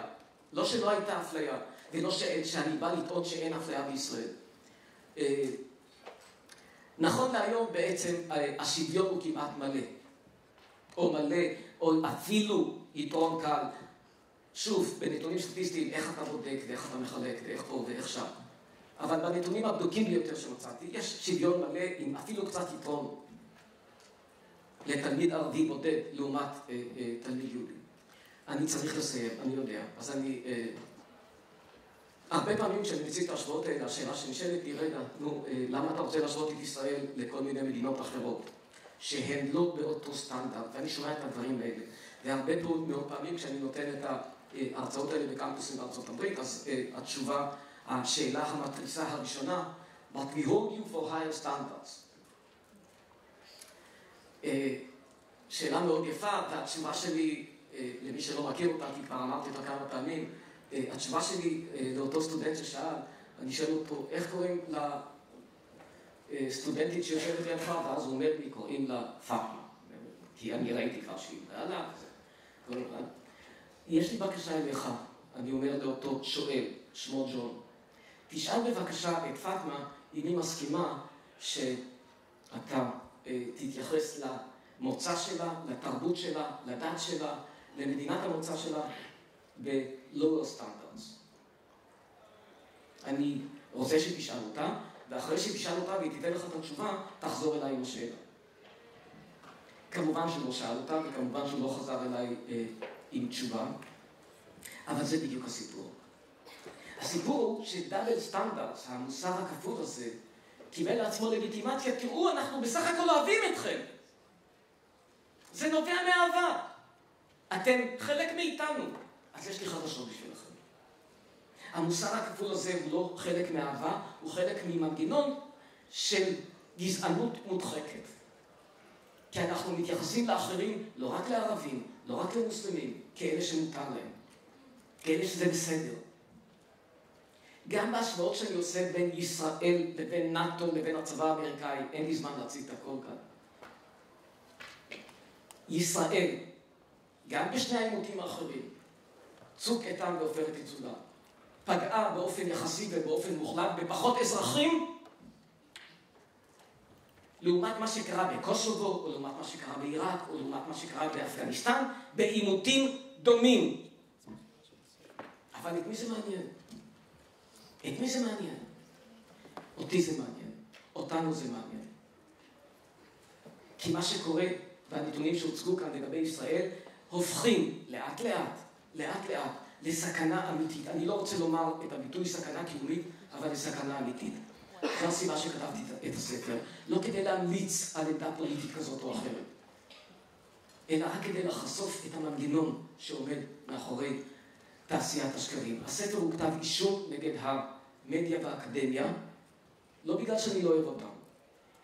לא שלא הייתה אפליה, ולא ש... שאני בא לטעון שאין אפליה בישראל. אה, נכון להיום בעצם השוויון הוא כמעט מלא. או מלא, או אפילו יתרון קל. שוב, בנתונים סטטיסטיים, איך אתה בודק ואיך אתה מחלק ואיך פה ואיך שם. אבל בנתונים הבדוקים ביותר שמצאתי, יש שוויון מלא עם אפילו קצת יתרון לתלמיד ערבי בודד לעומת אה, אה, תלמיד יהודי. אני צריך לסיים, אני יודע. אז אני... אה, הרבה פעמים כשאני מציג את ההשוואות האלה, השאלה שנשאלת היא, רגע, נו, אה, למה אתה רוצה להשוות את ישראל לכל מיני מדינות אחרות, שהן לא באותו סטנדרט, ואני שומע את הדברים האלה. והרבה מאוד פעמים כשאני נותן את ההרצאות האלה בקמפוסים בארצות הברית, אז uh, התשובה, השאלה המתריסה הראשונה, but we hold you for higher standards. Uh, שאלה מאוד יפה, והתשובה שלי, uh, למי שלא מכיר אותה, כי כבר אמרתי אותה כמה פעמים, התשובה שלי לאותו סטודנט ששאל, אני שואל אותו, איך קוראים לסטודנטית שיושבת לידך, ואז הוא אומר לי, קוראים לה פאטמה. כי אני ראיתי כבר שהיא בעלה. יש לי בקשה אליך, אני אומר לאותו שואל, שמו ג'ון. תשאל בבקשה את פאטמה אם היא מסכימה שאתה אה, תתייחס למוצא שלה, לתרבות שלה, לדת שלה, למדינת המוצא שלה, ב-lower standards. אני רוצה שתשאל אותה, ואחרי שתשאל אותה והיא תיתן לך את התשובה, תחזור אליי עם השאלה. כמובן שהוא לא שאל אותה, וכמובן שהוא לא חזר אליי אה, עם תשובה, אבל זה בדיוק הסיפור. הסיפור שדאבל סטנדרט, המוסר הכפול הזה, קיבל לעצמו לגיטימציה, תראו, אנחנו בסך הכל אוהבים אתכם. זה נובע מאהבה. אתם חלק מאיתנו. אז יש לי חדשות בשבילכם. המוסר הכפול הזה הוא לא חלק מאהבה, הוא חלק ממנגנון של גזענות מודחקת. כי אנחנו מתייחסים לאחרים, לא רק לערבים, לא רק למוסלמים, כאלה שמותר להם, כאלה שזה בסדר. גם בהשוואות שאני עושה בין ישראל לבין נאט"ו לבין הצבא האמריקאי, אין לי זמן להציג את הכל כאן. ישראל, גם בשני העימותים האחרים, צוק איתן ועופרת יצודה, פגעה באופן יחסי ובאופן מוחלט בפחות אזרחים לעומת מה שקרה בקוסובו, או לעומת מה שקרה בעיראק, או לעומת מה שקרה באפגניסטן, בעימותים דומים. אבל את מי זה מעניין? את מי זה מעניין? אותי זה מעניין, אותנו זה מעניין. כי מה שקורה, והנתונים שהוצגו כאן לגבי ישראל, הופכים לאט לאט, לאט לאט, לסכנה אמיתית. אני לא רוצה לומר את הביטוי סכנה קיומית, אבל לסכנה אמיתית. זו הסיבה שכתבתי את הספר, לא כדי להמליץ על עמדה פוליטית כזאת או אחרת, אלא רק כדי לחשוף את המנגנון שעומד מאחורי תעשיית השקרים. הספר הוא כתב אישום נגד המדיה והאקדמיה, לא בגלל שאני לא אוהב אותם,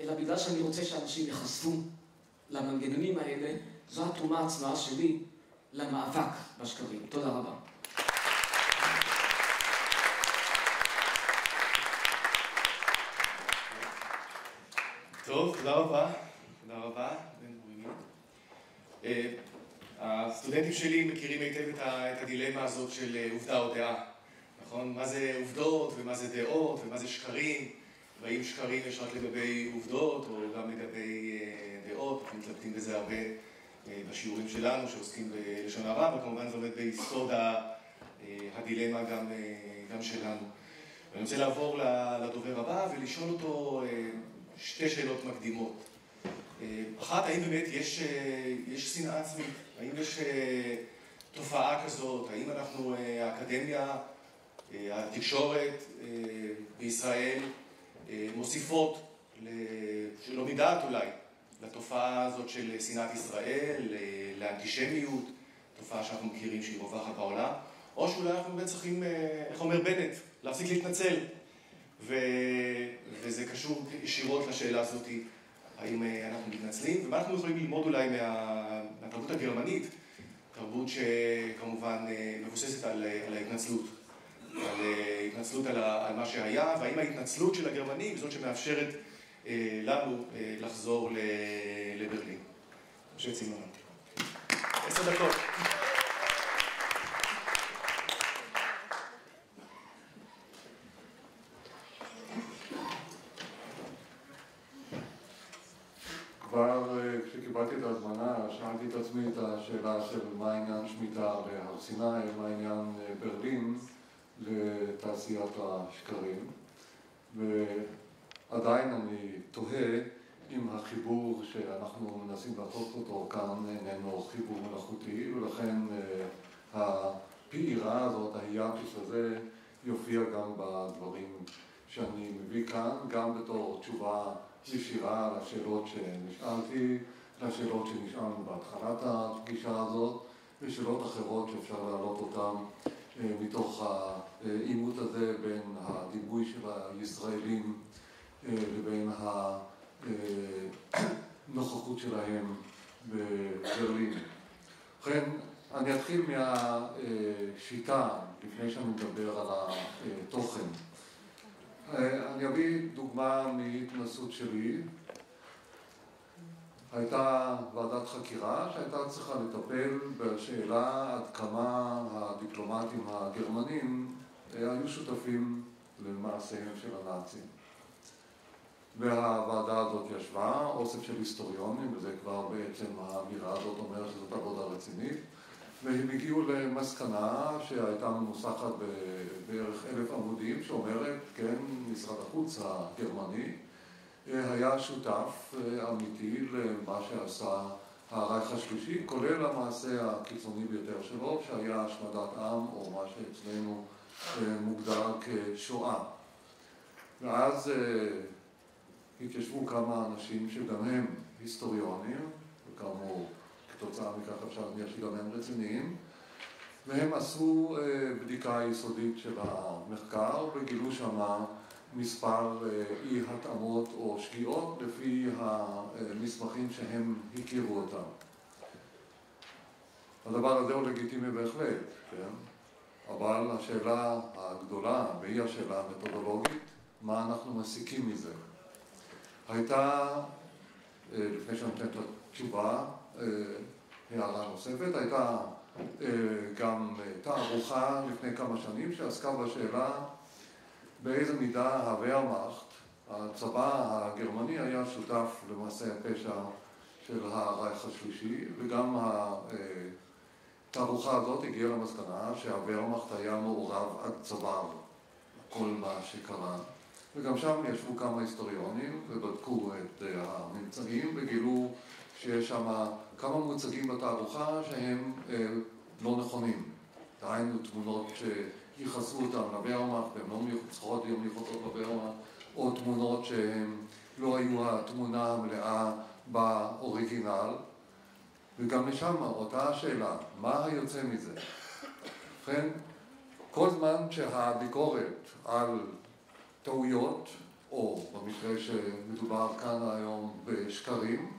אלא בגלל שאני רוצה שאנשים ייחשפו למנגנונים האלה, זו התרומה עצמה שלי למאבק בשקרים. תודה רבה. טוב, תודה רבה. תודה רבה, אה, הסטודנטים שלי מכירים היטב את הדילמה הזאת של אה, עובדה או דעה, נכון? מה זה עובדות ומה זה דעות ומה זה שקרים, והאם שקרים יש רק לגבי עובדות או גם לגבי אה, דעות, אנחנו מתלבטים בזה הרבה בשיעורים שלנו שעוסקים בלשון הרע, וכמובן זה עומד ביסוד הדילמה גם, גם שלנו. ואני רוצה לעבור לדובר הבא ולשאול אותו שתי שאלות מקדימות. אה, אחת, האם באמת יש, אה, יש שנאה עצמית? האם יש אה, תופעה כזאת? האם אנחנו, האקדמיה, התקשורת בישראל מוסיפות, שלא מדעת אולי, לתופעה הזאת של שנאת ישראל, לאנטישמיות, תופעה שאנחנו מכירים שהיא רווחת בעולם, או שאולי אנחנו באמת צריכים, איך אומר בנט, להפסיק להתנצל. וזה קשור ישירות לשאלה הזאת, האם אה, אנחנו מתנצלים, ומה אנחנו יכולים ללמוד אולי מה... מהתרבות הגרמנית, תרבות שכמובן אה, מבוססת על, אה, על ההתנצלות, על התנצלות על. על מה שהיה, והאם ההתנצלות של הגרמנים זאת שמאפשרת לנו לחזור לברלין. משה צימרמן. עשר דקות. שאלתי את השאלה של מה עניין שמיטה להר סיני, מה עניין אה, ברלין לתעשיית השקרים. ועדיין אני תוהה אם החיבור שאנחנו מנסים לעשות אותו כאן איננו חיבור מלאכותי ולכן אה, הפעירה הזאת, ההיאפיס הזה, יופיע גם בדברים שאני מביא כאן, גם בתור תשובה ישירה לשאלות שנשאלתי לשאלות שנשאלנו בהתחלת הפגישה הזאת, ושאלות אחרות שאפשר להעלות אותן אה, מתוך העימות הזה בין הדימוי של הישראלים אה, לבין הנוכחות שלהם בברלין. ובכן, אני אתחיל מהשיטה, לפני שאני מדבר על התוכן. אה, אני אביא דוגמה מהתנסות שלי. הייתה ועדת חקירה שהייתה צריכה לטפל בשאלה עד כמה הדיפלומטים הגרמנים אה, היו שותפים למעשיהם של הנאצים. והוועדה הזאת ישבה, אוסף של היסטוריונים, וזה כבר בעצם האמירה הזאת אומרת שזאת עבודה רצינית, והם הגיעו למסקנה שהייתה מנוסחת בערך אלף עמודים, שאומרת, כן, משרד החוץ הגרמני, היה שותף אה, אמיתי למה שעשה הרייך השלישי, כולל המעשה הקיצוני ביותר שלו, שהיה השמדת עם, או מה שאצלנו אה, מוגדר כשואה. ואז אה, התיישבו כמה אנשים שגם הם היסטוריונים, וכאמור, כתוצאה מכך אפשר להניח שגם הם רציניים, והם עשו בדיקה יסודית של המחקר וגילו שמה מספר אי התאמות או שגיאות לפי המסמכים שהם הכירו אותם. הדבר הזה הוא לגיטימי בהחלט, כן? אבל השאלה הגדולה, והיא השאלה המתודולוגית, מה אנחנו מסיקים מזה? הייתה, לפני שאני נותן את התשובה, הערה נוספת, הייתה גם תערוכה לפני כמה שנים שעסקה בשאלה באיזה מידה הוורמאכט, הצבא הגרמני, היה שותף למעשה הפשע של הרייך השלישי, וגם התערוכה הזאת הגיעה למסקנה שהוורמאכט היה מעורב עד צוואר כל מה שקרה. וגם שם ישבו כמה היסטוריונים ובדקו את הממצאים וגילו שיש שם כמה מוצגים בתערוכה שהם לא נכונים. דהיינו תמונות ייחסו אותם לוורמאכט והן לא צריכות להיות מיוחדות לוורמאכט, או תמונות שהן לא היו התמונה המלאה באוריגינל. וגם משם אותה השאלה, מה היוצא מזה? ובכן, כל זמן שהביקורת על טעויות, או במקרה שמדובר כאן היום בשקרים,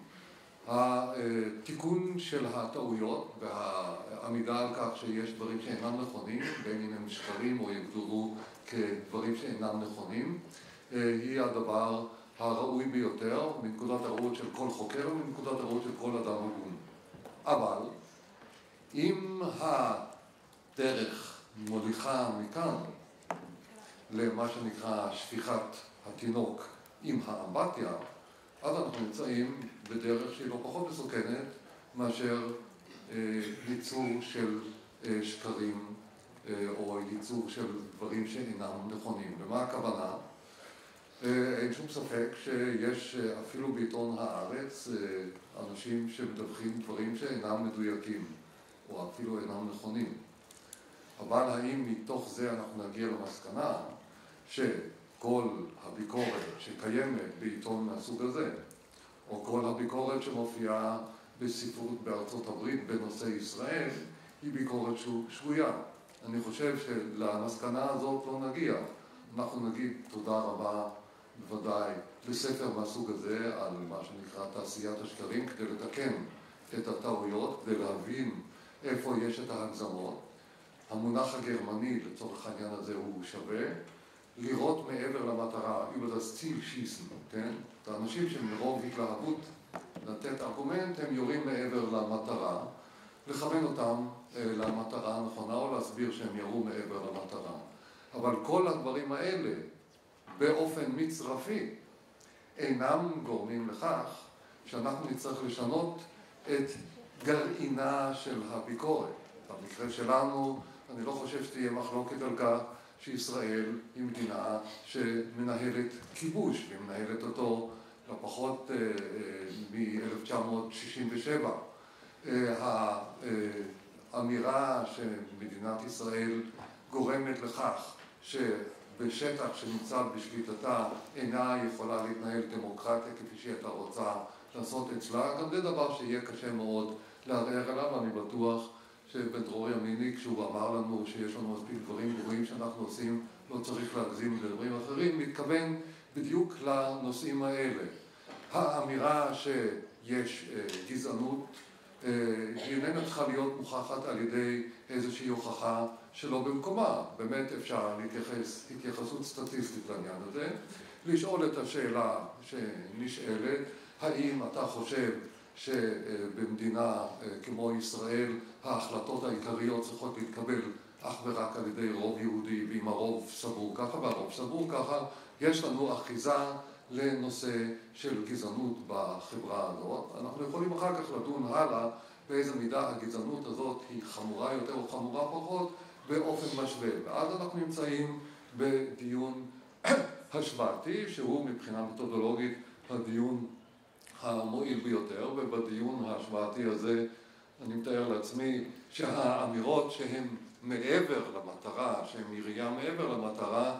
התיקון של הטעויות והעמידה על כך שיש דברים שאינם נכונים, בין אם הם שקרים או יגדורו כדברים שאינם נכונים, היא הדבר הראוי ביותר מנקודת הראות של כל חוקר ומנקודת הראות של כל אדם הגון. אבל אם הדרך מוליכה מכאן למה שנקרא שפיכת התינוק עם האמבטיה, אז אנחנו נמצאים בדרך שהיא לא פחות מסוכנת מאשר ייצור של שקרים או ייצור של דברים שאינם נכונים. למה הכוונה? אין שום ספק שיש אפילו בעיתון הארץ אנשים שמדווחים דברים שאינם מדויקים או אפילו אינם נכונים. אבל האם מתוך זה אנחנו נגיע למסקנה שכל הביקורת שקיימת בעיתון מהסוג הזה, או כל הביקורת שמופיעה בספרות בארצות הברית בנושא ישראל, היא ביקורת שגויה. אני חושב שלמסקנה הזאת לא נגיע. אנחנו נגיד תודה רבה בוודאי לספר מהסוג הזה על מה שנקרא תעשיית השקרים כדי לתקן את הטעויות, כדי להבין איפה יש את ההגזמות. המונח הגרמני לצורך העניין הזה הוא שווה. לראות מעבר למטרה, über das Ziel schießen, כן? את האנשים שמרוב התלהבות לתת ארגומנט, הם יורים מעבר למטרה, לכוון אותם למטרה הנכונה או להסביר שהם ירו מעבר למטרה. אבל כל הדברים האלה באופן מצרפי אינם גורמים לכך שאנחנו נצטרך לשנות את גרעינה של הביקורת. במקרה שלנו, אני לא חושב שתהיה מחלוקת על כך שישראל היא מדינה שמנהלת כיבוש, והיא מנהלת אותו לא פחות מ-1967. האמירה שמדינת ישראל גורמת לכך שבשטח שנמצא בשליטתה אינה יכולה להתנהל דמוקרטיה כפי הייתה רוצה לעשות אצלה, גם זה דבר שיהיה קשה מאוד לערער עליו, אני בטוח שבן דרור ימיני, כשהוא אמר לנו שיש לנו מספיק דברים גרועים שאנחנו עושים, לא צריך להגזים לדברים אחרים, מתכוון בדיוק לנושאים האלה. האמירה שיש גזענות היא איננה צריכה להיות מוכחת על ידי איזושהי הוכחה שלא במקומה. באמת אפשר להתייחס התייחסות סטטיסטית לעניין הזה, לשאול את השאלה שנשאלת, האם אתה חושב שבמדינה כמו ישראל ההחלטות העיקריות צריכות להתקבל אך ורק על ידי רוב יהודי, ואם הרוב סבור ככה והרוב סבור ככה, יש לנו אחיזה לנושא של גזענות בחברה הזאת. אנחנו יכולים אחר כך לדון הלאה באיזה מידה הגזענות הזאת היא חמורה יותר או חמורה פחות באופן משווה. ואז אנחנו נמצאים בדיון (clears throat) השוואתי, שהוא מבחינה מתודולוגית הדיון המועיל ביותר, ובדיון ההשוואתי הזה אני מתאר לעצמי שהאמירות שהן מעבר למטרה, שהן ירייה מעבר למטרה,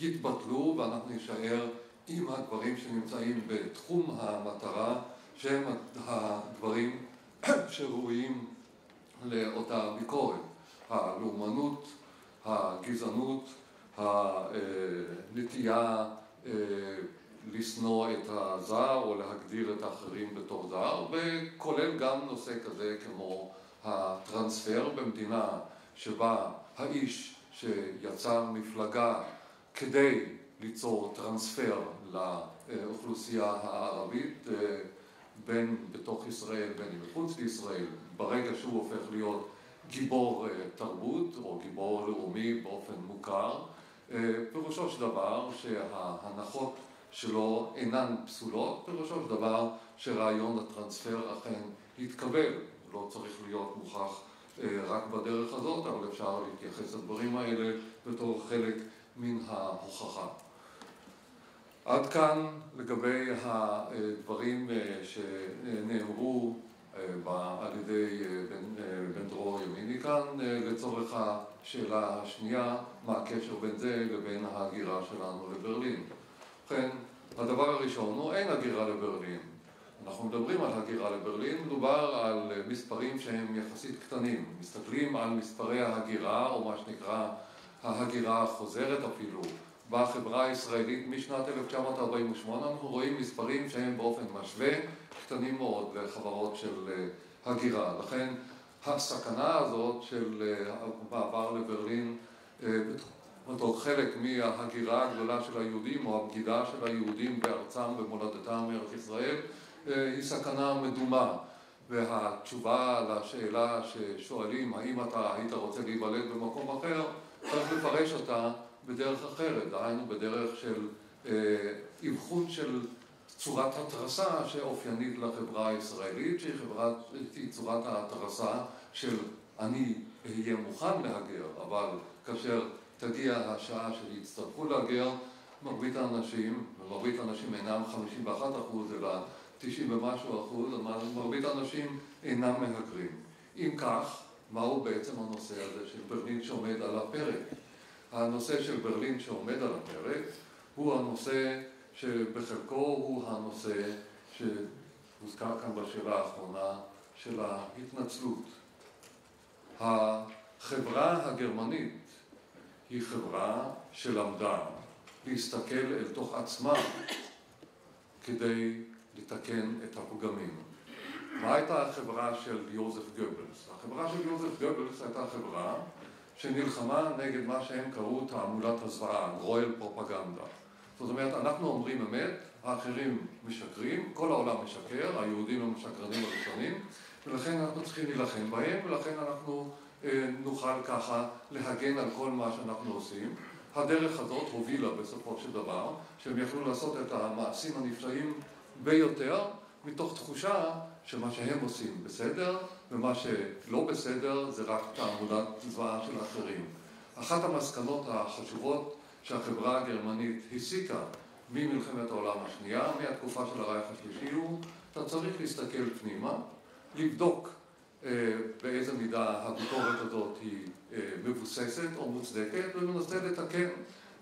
יתבטלו ואנחנו נישאר עם הדברים שנמצאים בתחום המטרה, שהם הדברים (coughs) שראויים לאותה ביקורת. הלאומנות, הגזענות, הנטייה לשנוא את הזר או להגדיר את האחרים בתור זר, וכולל גם נושא כזה כמו הטרנספר במדינה שבה האיש שיצר מפלגה כדי ליצור טרנספר לאוכלוסייה הערבית, בין בתוך ישראל בין מחוץ לישראל, ברגע שהוא הופך להיות גיבור תרבות או גיבור לאומי באופן מוכר, פירושו של דבר שההנחות שלו אינן פסולות, פירושו של דבר שרעיון הטרנספר אכן יתקבל, לא צריך להיות מוכח רק בדרך הזאת, אבל אפשר להתייחס לדברים האלה בתור חלק מן ההוכחה. עד כאן לגבי הדברים שנאמרו על ידי בן דרור ימיני כאן, לצורך השאלה השנייה, מה הקשר בין זה לבין ההגירה שלנו לברלין. ובכן, הדבר הראשון הוא אין הגירה לברלין. אנחנו מדברים על הגירה לברלין, מדובר על מספרים שהם יחסית קטנים. מסתכלים על מספרי ההגירה, או מה שנקרא ההגירה החוזרת אפילו, בחברה הישראלית משנת 1948, אנחנו רואים מספרים שהם באופן משווה קטנים מאוד לחברות של הגירה. לכן הסכנה הזאת של מעבר לברלין בתור חלק מההגירה הגדולה של היהודים או הבגידה של היהודים בארצם במולדתם מארץ ישראל היא סכנה מדומה. והתשובה לשאלה ששואלים האם אתה היית רוצה להיוולד במקום אחר, צריך לפרש אותה בדרך אחרת, דהיינו בדרך של אבחון של צורת התרסה שאופיינית לחברה הישראלית, שהיא חברת, צורת ההתרסה של אני אהיה מוכן להגר, אבל כאשר תגיע השעה שיצטרכו להגר, מרבית האנשים, ומרבית האנשים אינם 51 אחוז, אלא 90 ומשהו אחוז, מרבית האנשים אינם מהגרים. אם כך, מהו בעצם הנושא הזה של ברלין שעומד על הפרק? הנושא של ברלין שעומד על הפרק הוא הנושא שבחלקו הוא הנושא שהוזכר כאן בשאלה האחרונה של ההתנצלות. החברה הגרמנית היא חברה שלמדה להסתכל אל תוך עצמה כדי לתקן את הפגמים. מה הייתה החברה של יוזף גבלס? החברה של יוזף גבלס הייתה חברה שנלחמה נגד מה שהם קראו תעמולת הזוועה, גרויל פרופגנדה. זאת אומרת, אנחנו אומרים אמת, האחרים משקרים, כל העולם משקר, היהודים הם משקרנים הראשונים, ולכן אנחנו צריכים להילחם בהם, ולכן אנחנו נוכל ככה להגן על כל מה שאנחנו עושים. הדרך הזאת הובילה בסופו של דבר, שהם יכלו לעשות את המעשים הנפלאים ביותר, מתוך תחושה שמה שהם עושים בסדר, ומה שלא בסדר זה רק תעמולת זוועה של אחרים. אחת המסקנות החשובות שהחברה הגרמנית הסיקה ממלחמת העולם השנייה, מהתקופה של הרייך השלישי, הוא, אתה צריך להסתכל פנימה, לבדוק באיזה מידה הביקורת הזאת היא מבוססת או מוצדקת, ומנסה לתקן,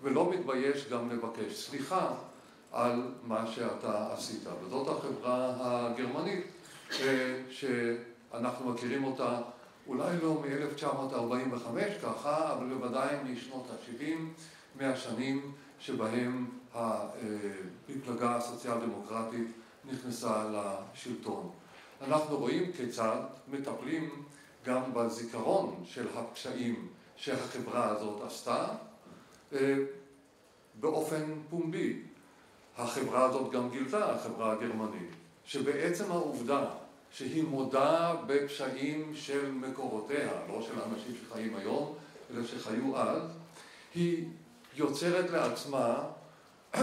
ולא מתבייש גם לבקש סליחה על מה שאתה עשית. וזאת החברה הגרמנית שאנחנו מכירים אותה אולי לא מ-1945 ככה, אבל בוודאי משנות ה-70, מהשנים שבהם המפלגה הסוציאל דמוקרטית נכנסה לשלטון. אנחנו רואים כיצד מטפלים גם בזיכרון של הפשעים שהחברה הזאת עשתה באופן פומבי. החברה הזאת גם גילתה, החברה הגרמנית, שבעצם העובדה שהיא מודה בפשעים של מקורותיה, לא של אנשים שחיים היום, אלא שחיו אז, היא יוצרת לעצמה (clears throat)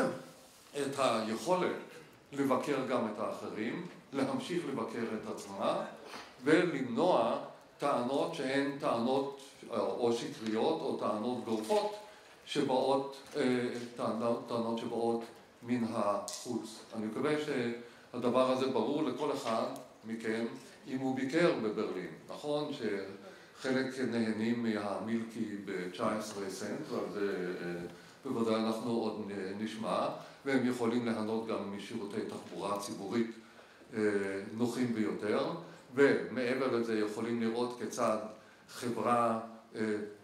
את היכולת לבקר גם את האחרים, להמשיך לבקר את עצמה ולמנוע טענות שהן טענות או שקריות או טענות גורפות שבאות, טענות, טענות שבאות מן החוץ. אני מקווה שהדבר הזה ברור לכל אחד מכם אם הוא ביקר בברלין. נכון שחלק נהנים מהמילקי ב-19 סנט, ועל זה בוודאי אנחנו עוד נשמע, והם יכולים ליהנות גם משירותי תחבורה ציבורית נוחים ביותר, ומעבר לזה יכולים לראות כיצד חברה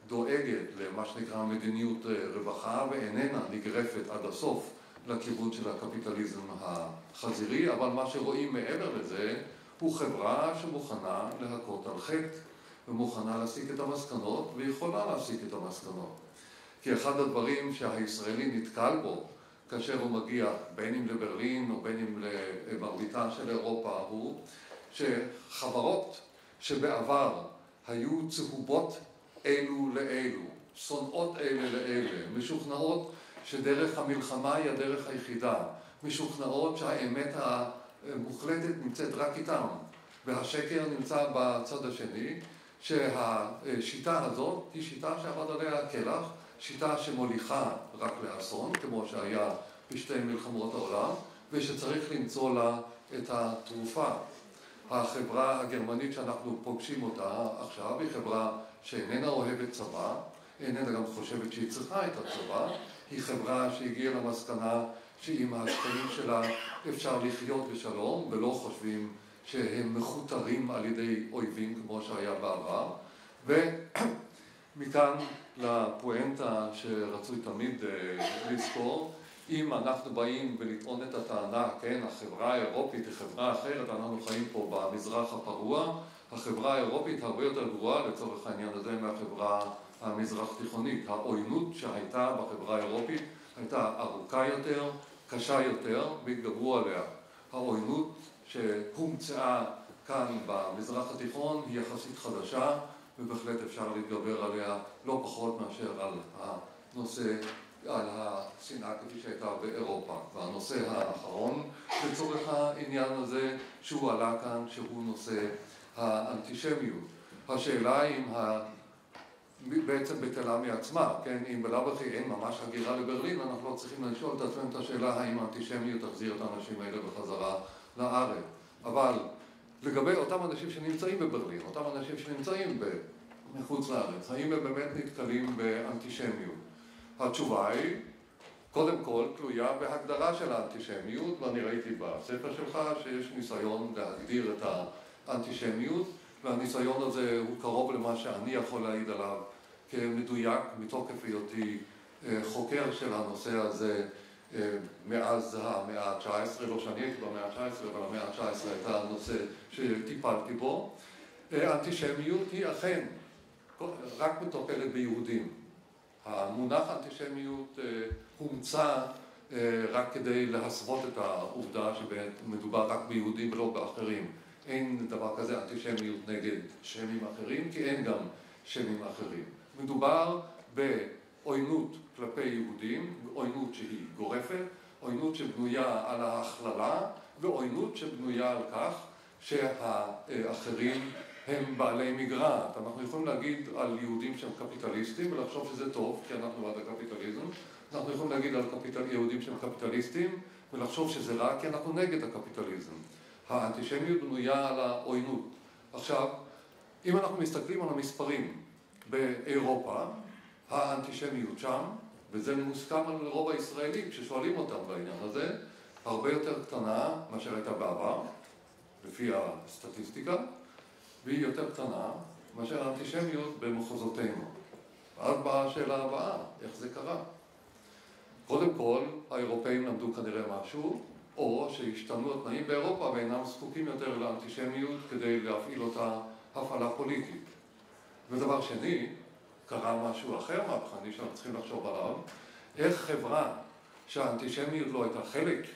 דואגת למה שנקרא מדיניות רווחה ואיננה נגרפת עד הסוף לכיוון של הקפיטליזם החזירי, אבל מה שרואים מעבר לזה הוא חברה שמוכנה להכות על חטא ומוכנה להסיק את המסקנות ויכולה להסיק את המסקנות. כי אחד הדברים שהישראלי נתקל בו כאשר הוא מגיע בין אם לברלין או בין אם למרביתה של אירופה הוא שחברות שבעבר היו צהובות אלו לאלו, שונאות אלה לאלה, משוכנעות שדרך המלחמה היא הדרך היחידה, משוכנעות שהאמת המוחלטת נמצאת רק איתם והשקר נמצא בצד השני, שהשיטה הזאת היא שיטה שעבד עליה הקלח, שיטה שמוליכה רק לאסון, כמו שהיה בשתי מלחמות העולם, ושצריך למצוא לה את התרופה. החברה הגרמנית שאנחנו פוגשים אותה עכשיו היא חברה שאיננה אוהבת צבא, איננה גם חושבת שהיא צריכה את הצבא, היא חברה שהגיעה למסקנה שעם השכנים שלה אפשר לחיות בשלום ולא חושבים שהם מכותרים על ידי אויבים כמו שהיה בעבר ומכאן לפואנטה שרצוי תמיד לזכור אם אנחנו באים ולטעון את הטענה, כן, החברה האירופית היא חברה אחרת, אנחנו חיים פה במזרח הפרוע, החברה האירופית הרבה יותר גרועה לצורך העניין הזה מהחברה המזרח תיכונית. העוינות שהייתה בחברה האירופית הייתה ארוכה יותר, קשה יותר, והתגברו עליה. העוינות שהומצאה כאן במזרח התיכון היא יחסית חדשה, ובהחלט אפשר להתגבר עליה לא פחות מאשר על הנושא על השנאה כפי שהייתה באירופה. והנושא האחרון לצורך העניין הזה שהוא עלה כאן, שהוא נושא האנטישמיות. השאלה אם ה... בעצם בטלה מעצמה, כן, אם בלאו הכי אין ממש הגירה לברלין, אנחנו לא צריכים לשאול את עצמנו את השאלה האם האנטישמיות תחזיר את האנשים האלה בחזרה לארץ. אבל לגבי אותם אנשים שנמצאים בברלין, אותם אנשים שנמצאים מחוץ לארץ, האם הם באמת נתקלים באנטישמיות? התשובה היא, קודם כל, תלויה בהגדרה של האנטישמיות, ואני ראיתי בספר שלך שיש ניסיון להגדיר את האנטישמיות, והניסיון הזה הוא קרוב למה שאני יכול להעיד עליו כמדויק מתוקף היותי חוקר של הנושא הזה מאז המאה ה-19, לא שאני הייתי במאה ה-19, אבל המאה ה-19 הייתה הנושא שטיפלתי בו. האנטישמיות היא אכן רק מטופלת ביהודים. המונח אנטישמיות הומצא רק כדי להסוות את העובדה שמדובר רק ביהודים ולא באחרים. אין דבר כזה אנטישמיות נגד שמים אחרים, כי אין גם שמים אחרים. מדובר בעוינות כלפי יהודים, עוינות שהיא גורפת, עוינות שבנויה על ההכללה, ועוינות שבנויה על כך שהאחרים הם בעלי מגרעת. אנחנו יכולים להגיד על יהודים שהם קפיטליסטים ולחשוב שזה טוב, כי אנחנו בעד הקפיטליזם. אנחנו יכולים להגיד על קפיטל... יהודים שהם קפיטליסטים ולחשוב שזה רע, כי אנחנו נגד הקפיטליזם. האנטישמיות בנויה על העוינות. עכשיו, אם אנחנו מסתכלים על המספרים באירופה, האנטישמיות שם, וזה מוסכם על רוב הישראלים כששואלים אותם בעניין הזה, הרבה יותר קטנה מאשר הייתה בעבר, לפי הסטטיסטיקה, והיא יותר קטנה מאשר האנטישמיות במחוזותינו. ואז באה השאלה הבאה, איך זה קרה? קודם כל, האירופאים למדו כנראה משהו, או שהשתנו התנאים באירופה ואינם זקוקים יותר לאנטישמיות כדי להפעיל אותה הפעלה פוליטית. ודבר שני, קרה משהו אחר מהפכני שאנחנו צריכים לחשוב עליו, איך חברה שהאנטישמיות לא הייתה חלק,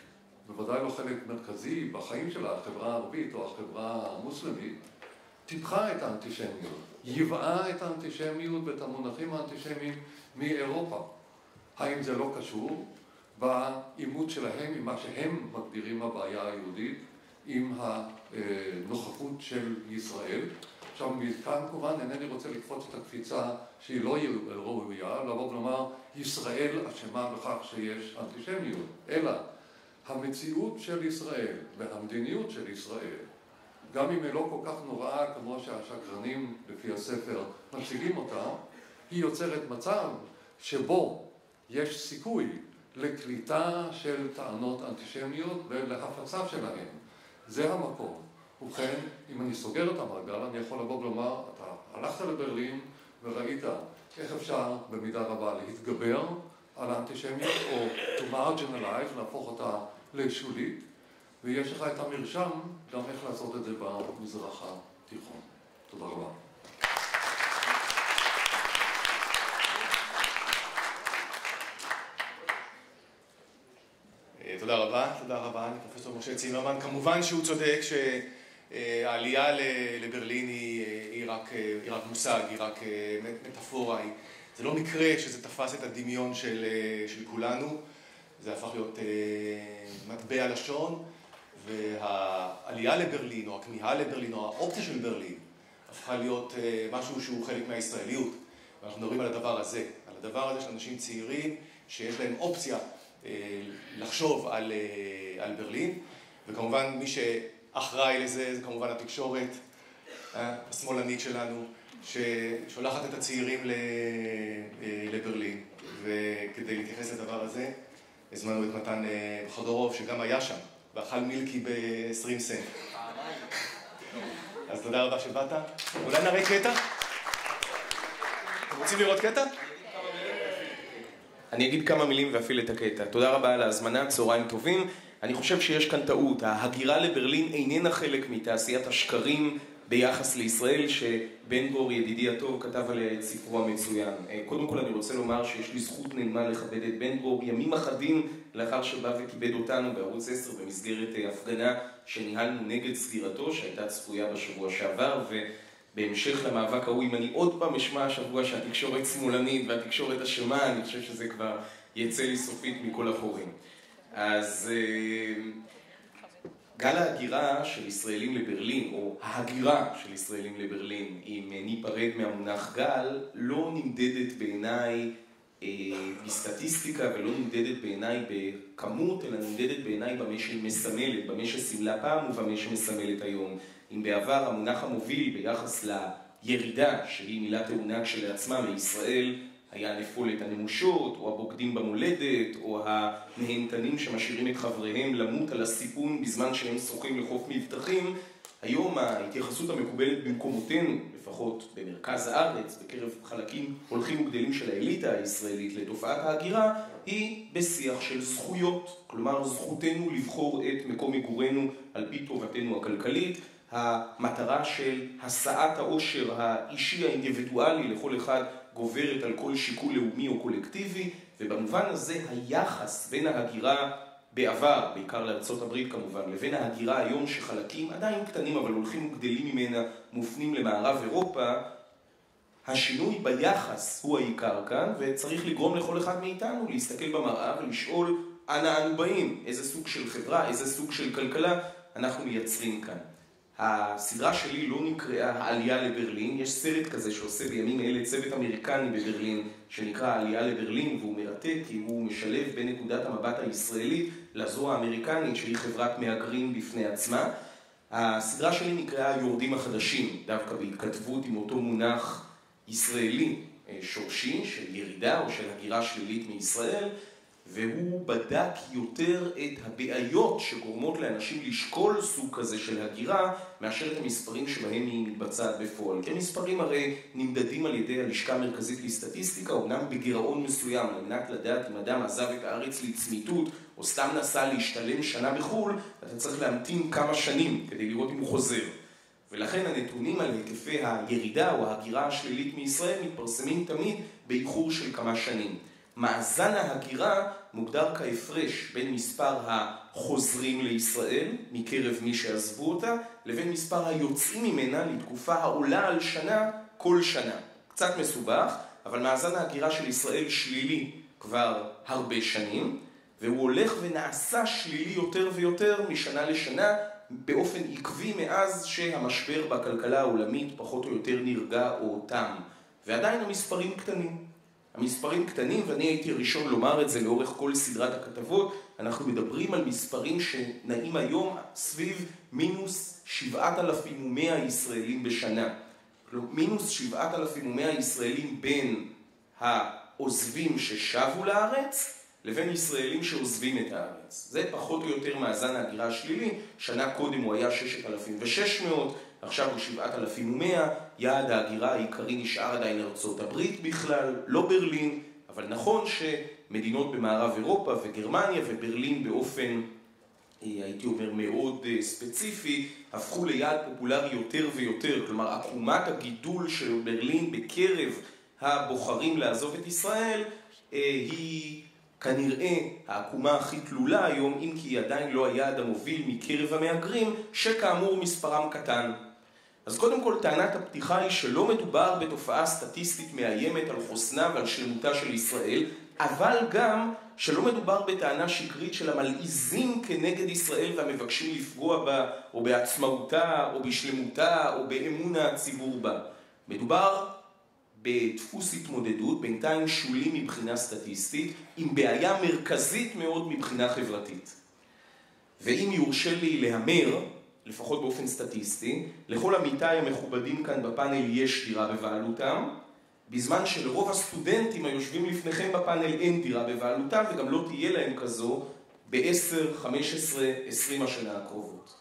בוודאי לא חלק מרכזי בחיים שלה, החברה הערבית או החברה המוסלמית, טיפחה את האנטישמיות, ייבאה את האנטישמיות ואת המונחים האנטישמיים מאירופה. האם זה לא קשור בעימות שלהם עם מה שהם מגדירים הבעיה היהודית, עם הנוכחות של ישראל? עכשיו, מכאן כמובן אינני רוצה לקפוץ את הקפיצה שהיא לא ראויה, לבוא ולומר, ישראל אשמה בכך שיש אנטישמיות, אלא המציאות של ישראל והמדיניות של ישראל גם אם היא לא כל כך נוראה כמו שהשקרנים לפי הספר מציגים אותה, היא יוצרת מצב שבו יש סיכוי לקליטה של טענות אנטישמיות ולהפצה שלהן. זה המקום. ובכן, אם אני סוגר את המעגל, אני יכול לבוא ולומר, אתה הלכת לברלין וראית איך אפשר במידה רבה להתגבר על האנטישמיות, או to marginalize, להפוך אותה לשולית, ויש לך את המרשם גם איך לעשות את זה במזרח התיכון. תודה רבה. אה, תודה רבה, תודה רבה לפרופסור משה צימרמן. כמובן שהוא צודק שהעלייה לברלין היא, היא, רק, היא רק מושג, היא רק מטאפורה. זה לא מקרה שזה תפס את הדמיון של, של כולנו, זה הפך להיות מטבע לשון, והעלייה לברלין, או הכמיהה לברלין, או האופציה של ברלין, הפכה להיות משהו שהוא חלק מהישראליות. ואנחנו מדברים על הדבר הזה, על הדבר הזה של אנשים צעירים שיש להם אופציה לחשוב על, על ברלין, וכמובן מי שאחראי לזה זה כמובן התקשורת השמאלנית שלנו, ששולחת את הצעירים לברלין, וכדי להתייחס לדבר הזה הזמנו את מתן חדורוב שגם היה שם ואכל מילקי ב-20 סנט. אז תודה רבה שבאת. אולי נראה קטע? אתם רוצים לראות קטע? אני אגיד כמה מילים ואפעיל את הקטע. תודה רבה על ההזמנה, צהריים טובים. אני חושב שיש כאן טעות. ההגירה לברלין איננה חלק מתעשיית השקרים ביחס לישראל, שבן גור, ידידי הטוב, כתב עליה את ספרו המצוין. קודם כל אני רוצה לומר שיש לי זכות נעימה לכבד את בן גור ימים אחדים לאחר שבא וכיבד אותנו בערוץ 10 במסגרת הפגנה שניהלנו נגד סגירתו, שהייתה צפויה בשבוע שעבר, ובהמשך למאבק ההוא, אם אני עוד פעם אשמע השבוע שהתקשורת שמאלנית והתקשורת אשמה, אני חושב שזה כבר יצא לי סופית מכל החורים. אז גל ההגירה של ישראלים לברלין, או ההגירה של ישראלים לברלין, אם ניפרד מהמונח גל, לא נמדדת בעיניי בסטטיסטיקה ולא נמדדת בעיניי בכמות, אלא נמדדת בעיניי במה שהיא מסמלת, במה שסימלה פעם ובמה שמסמלת היום. אם בעבר המונח המוביל ביחס לירידה, שהיא מילה טעונה כשלעצמה מישראל, היה נפולת הנמושות, או הבוגדים במולדת, או הנהנתנים שמשאירים את חבריהם למות על הסיפון בזמן שהם שוחים לחוף מבטחים, היום ההתייחסות המקובלת במקומותינו, לפחות במרכז הארץ, בקרב חלקים הולכים וגדלים של האליטה הישראלית לתופעת ההגירה, היא בשיח של זכויות. כלומר, זכותנו לבחור את מקום מגורנו על פי טובתנו הכלכלית, המטרה של השאת העושר האישי האינדיבידואלי לכל אחד גוברת על כל שיקול לאומי או קולקטיבי, ובמובן הזה היחס בין ההגירה בעבר, בעיקר לארצות הברית כמובן, לבין ההגירה היום שחלקים עדיין קטנים אבל הולכים וגדלים ממנה מופנים למערב אירופה, השינוי ביחס הוא העיקר כאן, וצריך לגרום לכל אחד מאיתנו להסתכל במראה ולשאול אנה אנו באים, איזה סוג של חברה, איזה סוג של כלכלה? אנחנו מייצרים כאן. הסדרה שלי לא נקראה העלייה לברלין, יש סרט כזה שעושה בימים אלה צוות אמריקני בברלין שנקרא העלייה לברלין והוא מרתק כי הוא משלב בין נקודת המבט הישראלית לזו האמריקנית שהיא חברת מהגרים בפני עצמה. הסדרה שלי נקראה יורדים החדשים, דווקא בהתכתבות עם אותו מונח ישראלי שורשי של ירידה או של הגירה שלילית מישראל והוא בדק יותר את הבעיות שגורמות לאנשים לשקול סוג כזה של הגירה מאשר את המספרים שבהם היא מתבצעת בפועל. כי המספרים הרי נמדדים על ידי הלשכה המרכזית לסטטיסטיקה, אומנם בגירעון מסוים, על מנת לדעת אם אדם עזב את הארץ לצמיתות או סתם נסע להשתלם שנה בחו"ל, אתה צריך להמתין כמה שנים כדי לראות אם הוא חוזר. ולכן הנתונים על היקפי הירידה או ההגירה השלילית מישראל מתפרסמים תמיד באיחור של כמה שנים. מאזן ההגירה מוגדר כהפרש בין מספר החוזרים לישראל מקרב מי שעזבו אותה לבין מספר היוצאים ממנה לתקופה העולה על שנה כל שנה. קצת מסובך, אבל מאזן ההגירה של ישראל שלילי כבר הרבה שנים והוא הולך ונעשה שלילי יותר ויותר משנה לשנה באופן עקבי מאז שהמשבר בכלכלה העולמית פחות או יותר נרגע או תם ועדיין המספרים קטנים המספרים קטנים, ואני הייתי הראשון לומר את זה לאורך כל סדרת הכתבות, אנחנו מדברים על מספרים שנעים היום סביב מינוס 7,100 ישראלים בשנה. מינוס 7,100 ישראלים בין העוזבים ששבו לארץ לבין ישראלים שעוזבים את הארץ. זה פחות או יותר מאזן ההגירה השלילי, שנה קודם הוא היה 6,600, עכשיו הוא 7,100, יעד ההגירה העיקרי נשאר עדיין ארצות הברית בכלל, לא ברלין, אבל נכון שמדינות במערב אירופה וגרמניה וברלין באופן, אה, הייתי אומר, מאוד אה, ספציפי, הפכו ליעד פופולרי יותר ויותר, כלומר עקומת הגידול של ברלין בקרב הבוחרים לעזוב את ישראל אה, היא כנראה העקומה הכי תלולה היום, אם כי היא עדיין לא היעד המוביל מקרב המהגרים, שכאמור מספרם קטן. אז קודם כל טענת הפתיחה היא שלא מדובר בתופעה סטטיסטית מאיימת על חוסנה ועל שלמותה של ישראל, אבל גם שלא מדובר בטענה שקרית של המלעיזים כנגד ישראל והמבקשים לפגוע בה, או בעצמאותה, או בשלמותה, או באמון הציבור בה. מדובר בדפוס התמודדות, בינתיים שולי מבחינה סטטיסטית, עם בעיה מרכזית מאוד מבחינה חברתית. ואם יורשה לי להמר, לפחות באופן סטטיסטי, לכל עמיתיי המכובדים כאן בפאנל יש דירה בבעלותם, בזמן שלרוב הסטודנטים היושבים לפניכם בפאנל אין דירה בבעלותם וגם לא תהיה להם כזו ב-10, 15, 20 השנה הקרובות.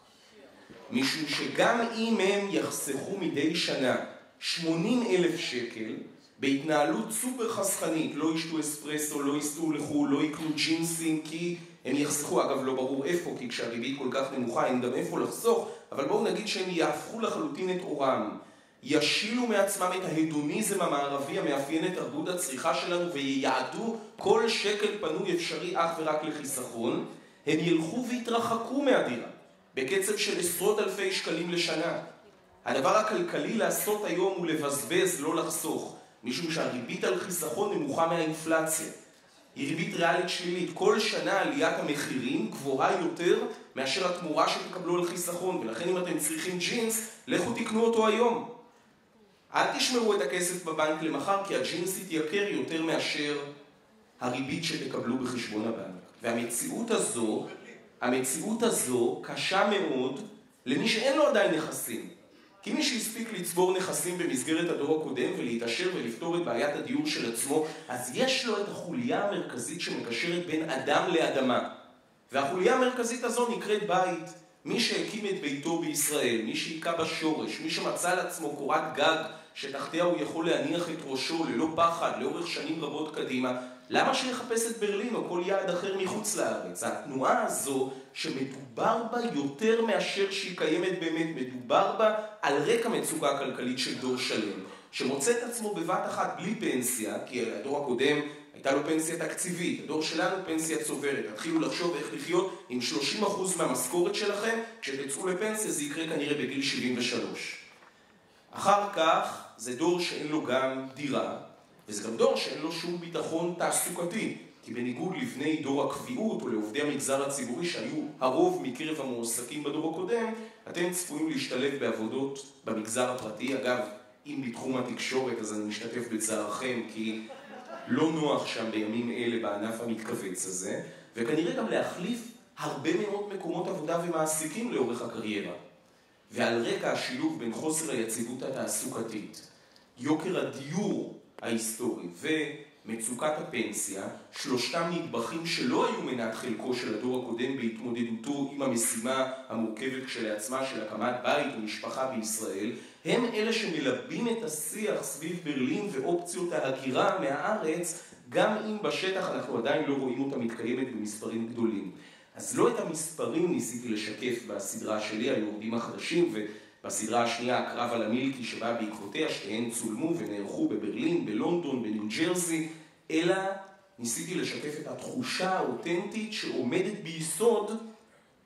משום שגם אם הם יחסכו מדי שנה 80 אלף שקל בהתנהלות סופר חסכנית, לא ישתו אספרסו, לא ייסעו לחו"ל, לא יקנו ג'ינסים כי הם יחסכו, אגב לא ברור איפה, כי כשהריבית כל כך נמוכה אין גם איפה לחסוך, אבל בואו נגיד שהם יהפכו לחלוטין את עורם, ישילו מעצמם את ההדוניזם המערבי המאפיין את תרבות הצריכה שלנו וייעדו כל שקל פנוי אפשרי אך ורק לחיסכון, הם ילכו ויתרחקו מהדירה בקצב של עשרות אלפי שקלים לשנה. הדבר הכלכלי לעשות היום הוא לבזבז, לא לחסוך, משום שהריבית על חיסכון נמוכה מהאינפלציה. היא ריבית ריאלית שלילית. כל שנה עליית המחירים גבוהה יותר מאשר התמורה שתקבלו על חיסכון, ולכן אם אתם צריכים ג'ינס, לכו תקנו אותו היום. אל תשמרו את הכסף בבנק למחר, כי הג'ינס יתייקר יותר מאשר הריבית שתקבלו בחשבון הבנק. והמציאות הזו, המציאות הזו קשה מאוד למי שאין לו עדיין נכסים. כי מי שהספיק לצבור נכסים במסגרת הדור הקודם ולהתעשר ולפתור את בעיית הדיור של עצמו, אז יש לו את החוליה המרכזית שמקשרת בין אדם לאדמה. והחוליה המרכזית הזו נקראת בית. מי שהקים את ביתו בישראל, מי שהיכה בשורש, מי שמצא לעצמו קורת גג שתחתיה הוא יכול להניח את ראשו ללא פחד לאורך שנים רבות קדימה, למה שיחפש את ברלין או כל יעד אחר מחוץ לארץ? התנועה הזו שמדובר בה יותר מאשר שהיא קיימת באמת, מדובר בה על רקע מצוקה כלכלית של דור שלם, שמוצא את עצמו בבת אחת בלי פנסיה, כי הדור הקודם הייתה לו פנסיה תקציבית, הדור שלנו פנסיה צוברת, תתחילו לחשוב איך לחיות עם 30% מהמשכורת שלכם, כשתצאו לפנסיה זה יקרה כנראה בגיל 73. אחר כך זה דור שאין לו גם דירה, וזה גם דור שאין לו שום ביטחון תעסוקתי, כי בניגוד לבני דור הקביעות או לעובדי המגזר הציבורי שהיו הרוב מקרב המועסקים בדור הקודם, אתם צפויים להשתלב בעבודות במגזר הפרטי. אגב, אם בתחום התקשורת אז אני משתתף בצערכם כי לא נוח שם בימים אלה בענף המתכווץ הזה, וכנראה גם להחליף הרבה מאוד מקומות עבודה ומעסיקים לאורך הקריירה. ועל רקע השילוב בין חוסר היציבות התעסוקתית, יוקר הדיור ההיסטורי ומצוקת הפנסיה, שלושתם נדבכים שלא היו מנת חלקו של הדור הקודם בהתמודדותו עם המשימה המורכבת כשלעצמה של הקמת בית ומשפחה בישראל, הם אלה שמלבים את השיח סביב ברלין ואופציות ההגירה מהארץ, גם אם בשטח אנחנו עדיין לא רואים אותה מתקיימת במספרים גדולים. אז לא את המספרים ניסיתי לשקף בסדרה שלי, היהודים החדשים, בסדרה השנייה, הקרב על המילקי שבא בעקבותיה, שתיהן צולמו ונערכו בברלין, בלונדון, בניו ג'רזי, אלא ניסיתי לשקף את התחושה האותנטית שעומדת ביסוד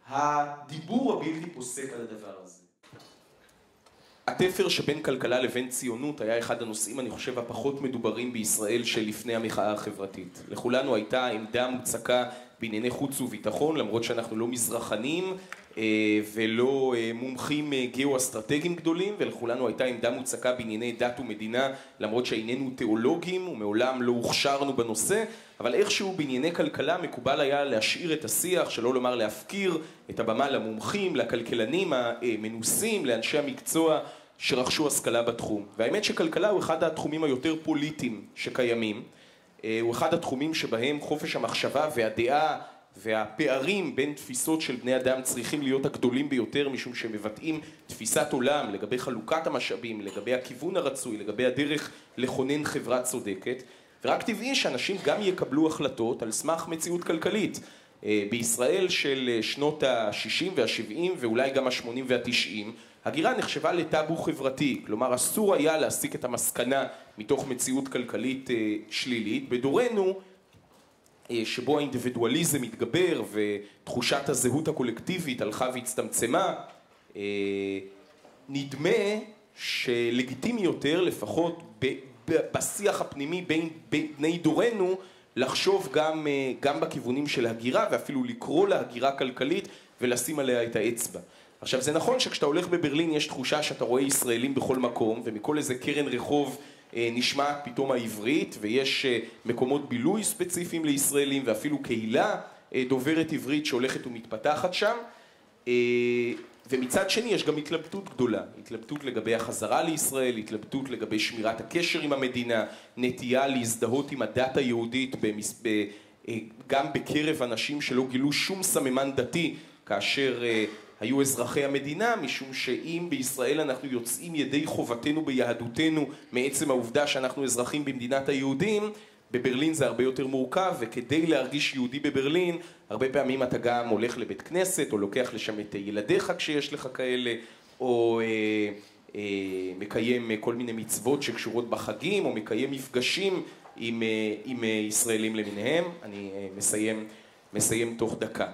הדיבור הבלתי פוסק על הדבר הזה. התפר שבין כלכלה לבין ציונות היה אחד הנושאים, אני חושב, הפחות מדוברים בישראל שלפני המחאה החברתית. לכולנו הייתה עמדה מוצקה בענייני חוץ וביטחון, למרות שאנחנו לא מזרחנים ולא אה, מומחים אה, גיאו-אסטרטגיים גדולים, ולכולנו הייתה עמדה מוצקה בענייני דת ומדינה, למרות שאיננו תיאולוגים ומעולם לא הוכשרנו בנושא, אבל איכשהו בענייני כלכלה מקובל היה להשאיר את השיח, שלא לומר להפקיר את הבמה למומחים, לכלכלנים המנוסים, לאנשי המקצוע שרכשו השכלה בתחום. והאמת שכלכלה הוא אחד התחומים היותר פוליטיים שקיימים. הוא אחד התחומים שבהם חופש המחשבה והדעה והפערים בין תפיסות של בני אדם צריכים להיות הגדולים ביותר משום שהם מבטאים תפיסת עולם לגבי חלוקת המשאבים, לגבי הכיוון הרצוי, לגבי הדרך לכונן חברה צודקת ורק טבעי שאנשים גם יקבלו החלטות על סמך מציאות כלכלית. אה, בישראל של אה, שנות ה-60 וה-70 ואולי גם ה-80 וה-90 הגירה נחשבה לטאבו חברתי, כלומר אסור היה להסיק את המסקנה מתוך מציאות כלכלית אה, שלילית. בדורנו שבו האינדיבידואליזם התגבר ותחושת הזהות הקולקטיבית הלכה והצטמצמה, נדמה שלגיטימי יותר, לפחות בשיח הפנימי בין בני דורנו, לחשוב גם, אה, גם בכיוונים של הגירה ואפילו לקרוא לה הגירה כלכלית ולשים עליה את האצבע. עכשיו זה נכון שכשאתה הולך בברלין יש תחושה שאתה רואה ישראלים בכל מקום ומכל איזה קרן רחוב אה, נשמעת פתאום העברית ויש אה, מקומות בילוי ספציפיים לישראלים ואפילו קהילה דוברת עברית שהולכת ומתפתחת שם. ומצד שני יש גם התלבטות גדולה, התלבטות לגבי החזרה לישראל, התלבטות לגבי שמירת הקשר עם המדינה, נטייה להזדהות עם הדת היהודית במס... אה, גם בקרב אנשים שלא גילו שום סממן דתי כאשר היו אזרחי המדינה, משום שאם בישראל אנחנו יוצאים ידי חובתנו ביהדותנו מעצם העובדה שאנחנו אזרחים במדינת היהודים, בברלין זה הרבה יותר מורכב, וכדי להרגיש יהודי בברלין, הרבה פעמים אתה גם הולך לבית כנסת, או לוקח לשם את ילדיך כשיש לך כאלה, או אה, אה, מקיים כל מיני מצוות שקשורות בחגים, או מקיים מפגשים עם, אה, עם אה, ישראלים למיניהם. אני מסיים, מסיים תוך דקה.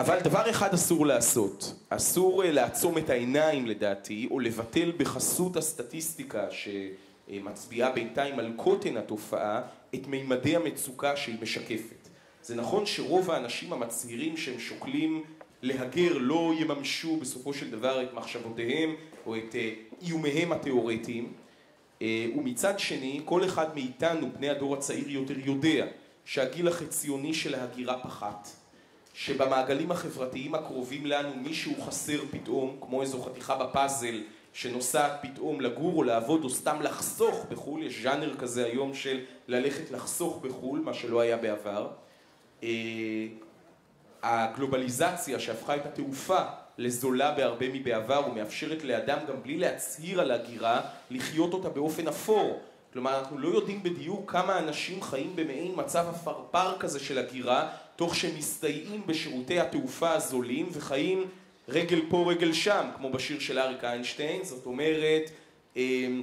אבל דבר אחד אסור לעשות, אסור אה, לעצום את העיניים לדעתי, או לבטל בחסות הסטטיסטיקה שמצביעה בינתיים על קוטן התופעה, את מימדי המצוקה שהיא משקפת. זה נכון שרוב האנשים המצהירים שהם שוקלים להגר לא יממשו בסופו של דבר את מחשבותיהם או את אה, איומיהם התיאורטיים. אה, ומצד שני כל אחד מאיתנו בני הדור הצעיר יותר יודע שהגיל החציוני של ההגירה פחת שבמעגלים החברתיים הקרובים לנו מישהו חסר פתאום כמו איזו חתיכה בפאזל שנוסעת פתאום לגור או לעבוד או סתם לחסוך בחו"ל, יש ז'אנר כזה היום של ללכת לחסוך בחו"ל, מה שלא היה בעבר. אה, הגלובליזציה שהפכה את התעופה לזולה בהרבה מבעבר ומאפשרת לאדם גם בלי להצהיר על הגירה לחיות אותה באופן אפור. כלומר אנחנו לא יודעים בדיוק כמה אנשים חיים במעין מצב עפרפר כזה של הגירה תוך שמסתייעים בשירותי התעופה הזולים וחיים רגל פה רגל שם, כמו בשיר של אריק איינשטיין, זאת אומרת אמ,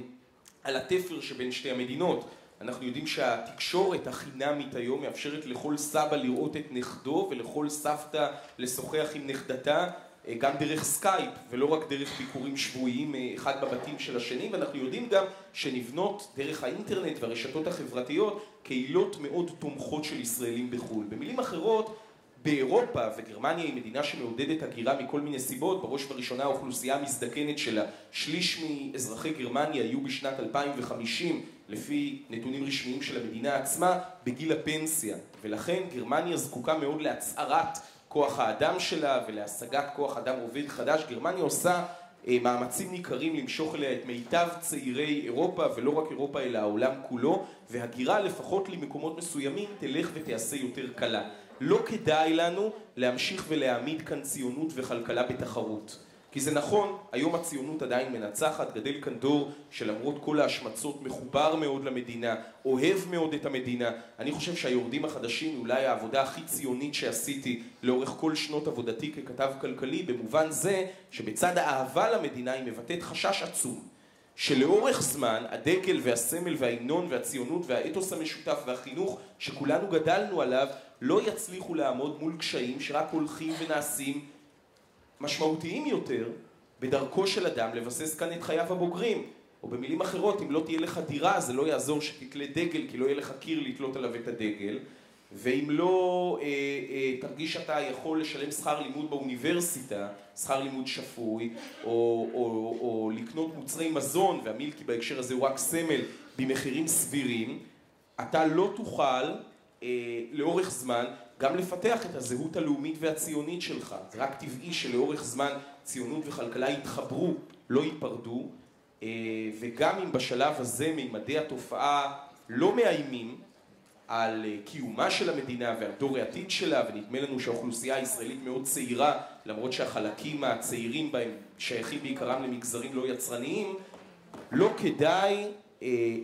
על התפר שבין שתי המדינות. אנחנו יודעים שהתקשורת החינמית היום מאפשרת לכל סבא לראות את נכדו ולכל סבתא לשוחח עם נכדתה גם דרך סקייפ ולא רק דרך ביקורים שבועיים אה, אחד בבתים של השני ואנחנו יודעים גם שנבנות דרך האינטרנט והרשתות החברתיות קהילות מאוד תומכות של ישראלים בחו"ל. במילים אחרות באירופה, וגרמניה היא מדינה שמעודדת הגירה מכל מיני סיבות, בראש ובראשונה האוכלוסייה המזדקנת שלה, שליש מאזרחי גרמניה היו בשנת 2050, לפי נתונים רשמיים של המדינה עצמה, בגיל הפנסיה, ולכן גרמניה זקוקה מאוד להצהרת כוח האדם שלה ולהשגת כוח אדם עובד חדש. גרמניה עושה אה, מאמצים ניכרים למשוך אליה את מיטב צעירי אירופה, ולא רק אירופה אלא העולם כולו, והגירה לפחות למקומות מסוימים תלך ותיעשה יותר קלה. לא כדאי לנו להמשיך ולהעמיד כאן ציונות וכלכלה בתחרות. כי זה נכון, היום הציונות עדיין מנצחת, גדל כאן דור שלמרות כל ההשמצות מחובר מאוד למדינה, אוהב מאוד את המדינה. אני חושב שהיורדים החדשים אולי העבודה הכי ציונית שעשיתי לאורך כל שנות עבודתי ככתב כלכלי, במובן זה שבצד האהבה למדינה היא מבטאת חשש עצום. שלאורך זמן הדגל והסמל וההמנון והציונות והאתוס המשותף והחינוך שכולנו גדלנו עליו לא יצליחו לעמוד מול קשיים שרק הולכים ונעשים משמעותיים יותר בדרכו של אדם לבסס כאן את חייו הבוגרים. או במילים אחרות, אם לא תהיה לך דירה זה לא יעזור שתתלה דגל כי לא יהיה לך קיר לתלות עליו את הדגל ואם לא אה, אה, תרגיש שאתה יכול לשלם שכר לימוד באוניברסיטה, שכר לימוד שפוי, או, או, או, או לקנות מוצרי מזון, והמילקי בהקשר הזה הוא רק סמל, במחירים סבירים, אתה לא תוכל אה, לאורך זמן גם לפתח את הזהות הלאומית והציונית שלך. זה רק טבעי שלאורך זמן ציונות וכלכלה יתחברו, לא ייפרדו, אה, וגם אם בשלב הזה מימדי התופעה לא מאיימים, על אה, קיומה של המדינה ועל דור העתיד שלה, ונדמה לנו שהאוכלוסייה הישראלית מאוד צעירה, למרות שהחלקים הצעירים בהם שייכים בעיקרם למגזרים לא יצרניים, לא כדאי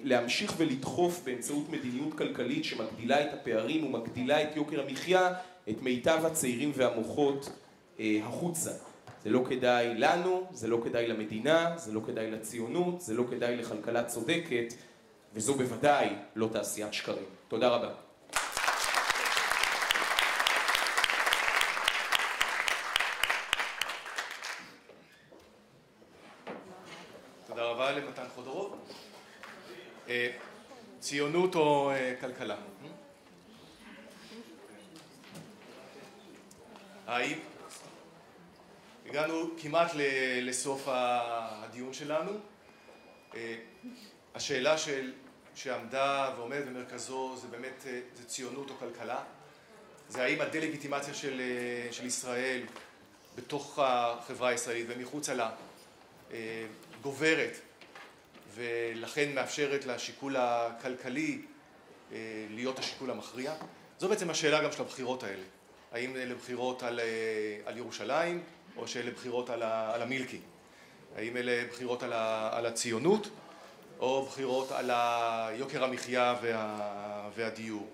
להמשיך ולדחוף באמצעות מדיניות כלכלית שמגדילה את הפערים ומגדילה את יוקר המחיה, את מיטב הצעירים והמוחות אה, החוצה. זה לא כדאי לנו, זה לא כדאי למדינה, זה לא כדאי לציונות, זה לא כדאי לכלכלה צודקת, וזו בוודאי לא תעשיית שקרים. תודה רבה. תודה רבה למתן חודרוב. אה, ציונות או אה, כלכלה? האם הגענו כמעט לסוף הדיון שלנו. אה, השאלה של, שעמדה ועומדת במרכזו זה באמת, אה, זה ציונות או כלכלה? זה האם הדה-לגיטימציה של, אה, של ישראל בתוך החברה הישראלית ומחוצה לה גוברת ולכן מאפשרת לשיקול הכלכלי להיות השיקול המכריע? זו בעצם השאלה גם של הבחירות האלה. האם אלה בחירות על, על ירושלים או שאלה בחירות על, ה, על המילקי? האם אלה בחירות על, ה, על הציונות או בחירות על יוקר המחיה וה, והדיור?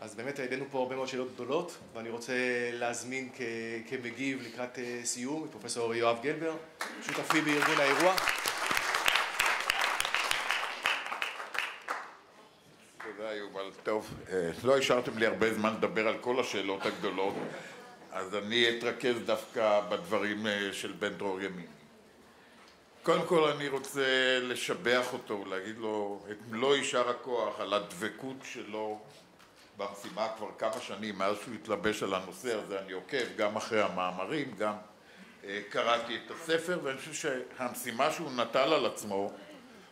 אז באמת העלינו פה הרבה מאוד שאלות גדולות ואני רוצה להזמין כ, כמגיב לקראת אה, סיום את פרופסור יואב גלבר, שותפי בארגון האירוע. תודה יובל. טוב, אה, לא השארתם לי הרבה זמן לדבר על כל השאלות הגדולות אז אני אתרכז דווקא בדברים אה, של בן דרור ימין. קודם כל אני רוצה לשבח אותו ולהגיד לו את מלוא יישר הכוח על הדבקות שלו במשימה כבר כמה שנים מאז שהוא התלבש על הנושא הזה אני עוקב גם אחרי המאמרים גם אה, קראתי את הספר ואני חושב שהמשימה שהוא נטל על עצמו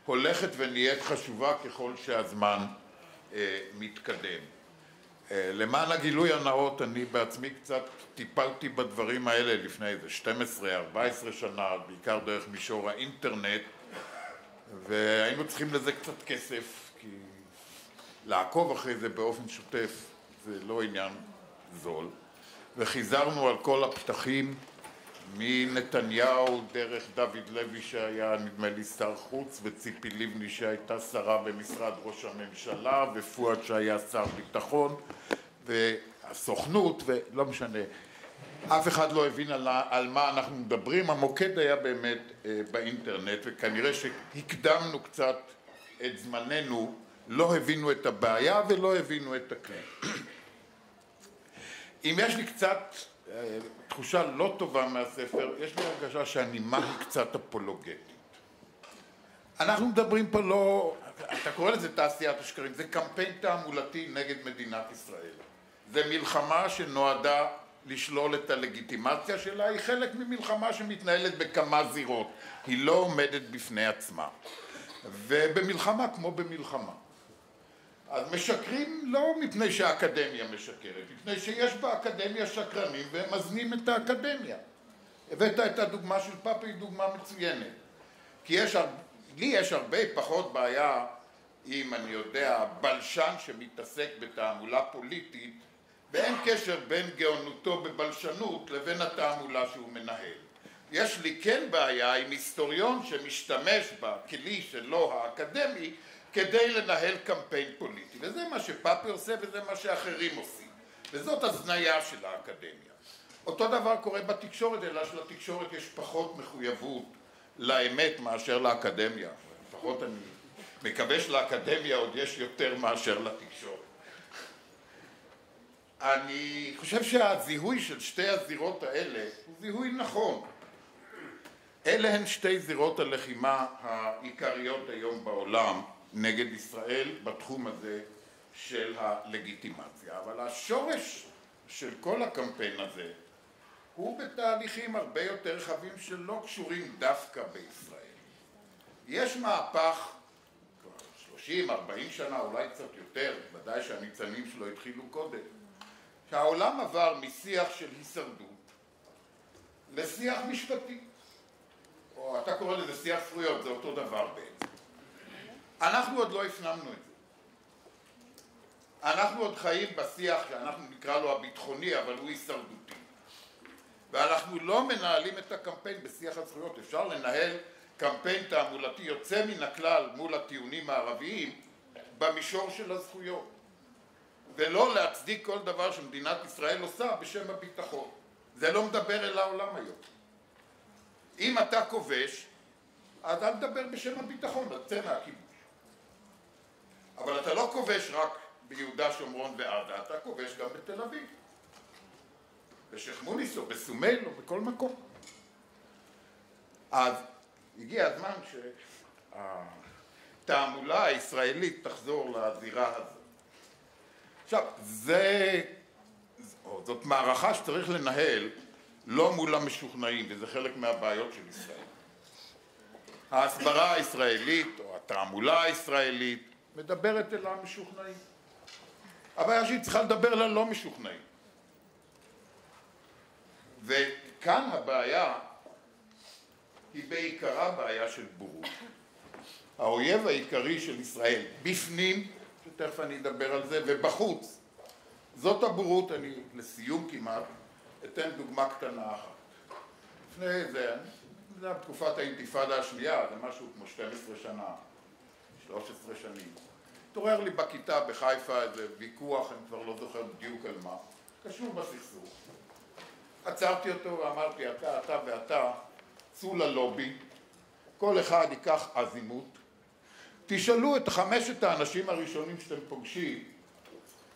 הולכת ונהיית חשובה ככל שהזמן מתקדם. אה, למען הגילוי הנאות אני בעצמי קצת טיפלתי בדברים האלה לפני איזה 12-14 שנה, בעיקר דרך מישור האינטרנט והיינו צריכים לזה קצת כסף כי לעקוב אחרי זה באופן שוטף זה לא עניין זול. וחיזרנו על כל הפתחים מנתניהו דרך דוד לוי שהיה נדמה לי שר חוץ וציפי לבני שהייתה שרה במשרד ראש הממשלה ופואד שהיה שר ביטחון והסוכנות ולא משנה. אף אחד לא הבין על, על מה אנחנו מדברים. המוקד היה באמת אה, באינטרנט וכנראה שהקדמנו קצת את זמננו לא הבינו את הבעיה ולא הבינו את הכלי. אם יש לי קצת תחושה לא טובה מהספר, יש לי הרגשה שהנימה היא קצת אפולוגטית. אנחנו מדברים פה לא, אתה קורא לזה תעשיית השקרים, זה קמפיין תעמולתי נגד מדינת ישראל. זה מלחמה שנועדה לשלול את הלגיטימציה שלה, היא חלק ממלחמה שמתנהלת בכמה זירות, היא לא עומדת בפני עצמה. ובמלחמה כמו במלחמה. אז משקרים לא מפני שהאקדמיה משקרת, מפני שיש באקדמיה שקרנים והם מזנים את האקדמיה. הבאת את הדוגמה של פאפי, דוגמה מצוינת. כי יש, לי יש הרבה פחות בעיה אם אני יודע, בלשן שמתעסק בתעמולה פוליטית ואין קשר בין גאונותו בבלשנות לבין התעמולה שהוא מנהל. יש לי כן בעיה עם היסטוריון שמשתמש בכלי שלו האקדמי כדי לנהל קמפיין פוליטי, וזה מה שפאפי עושה וזה מה שאחרים עושים, וזאת הזניה של האקדמיה. אותו דבר קורה בתקשורת, אלא שלתקשורת יש פחות מחויבות לאמת מאשר לאקדמיה, לפחות אני מקווה שלאקדמיה עוד יש יותר מאשר לתקשורת. אני חושב שהזיהוי של שתי הזירות האלה הוא זיהוי נכון. אלה הן שתי זירות הלחימה העיקריות היום בעולם נגד ישראל בתחום הזה של הלגיטימציה. אבל השורש של כל הקמפיין הזה הוא בתהליכים הרבה יותר רחבים שלא קשורים דווקא בישראל. יש מהפך כבר 30-40 שנה, אולי קצת יותר, ודאי שהניצנים שלו התחילו קודם, שהעולם עבר משיח של הישרדות לשיח משפטי. או אתה קורא לזה שיח זכויות, זה אותו דבר בעצם. אנחנו עוד לא הפנמנו את זה. אנחנו עוד חיים בשיח שאנחנו נקרא לו הביטחוני, אבל הוא הישרדותי. ואנחנו לא מנהלים את הקמפיין בשיח הזכויות. אפשר לנהל קמפיין תעמולתי יוצא מן הכלל מול הטיעונים הערביים במישור של הזכויות. ולא להצדיק כל דבר שמדינת ישראל עושה בשם הביטחון. זה לא מדבר אל העולם היום. אם אתה כובש, אז אל תדבר בשם הביטחון, אז צא מהכיבוש. אבל אתה לא כובש רק ביהודה, שומרון ועזה, אתה כובש גם בתל אביב. בשייח' מוניס או בסומייל או בכל מקום. אז הגיע הזמן שהתעמולה הישראלית תחזור לזירה הזאת. עכשיו, זה, זאת מערכה שצריך לנהל לא מול המשוכנעים, וזה חלק מהבעיות של ישראל. ההסברה הישראלית, או התעמולה הישראלית, מדברת אל המשוכנעים. הבעיה שהיא צריכה לדבר ללא משוכנעים. וכאן הבעיה היא בעיקרה בעיה של בורות. האויב העיקרי של ישראל בפנים, שתכף אני אדבר על זה, ובחוץ, זאת הבורות, אני לסיום כמעט אתן דוגמה קטנה אחת. לפני זה, זה היה בתקופת האינתיפאדה השנייה, זה משהו כמו 12 שנה, 13 שנים. התעורר לי בכיתה בחיפה איזה ויכוח, אני כבר לא זוכר בדיוק על מה, קשור בסכסוך. עצרתי אותו ואמרתי, אתה, אתה ואתה, צאו ללובי, כל אחד ייקח אזימות, תשאלו את חמשת האנשים הראשונים שאתם פוגשים,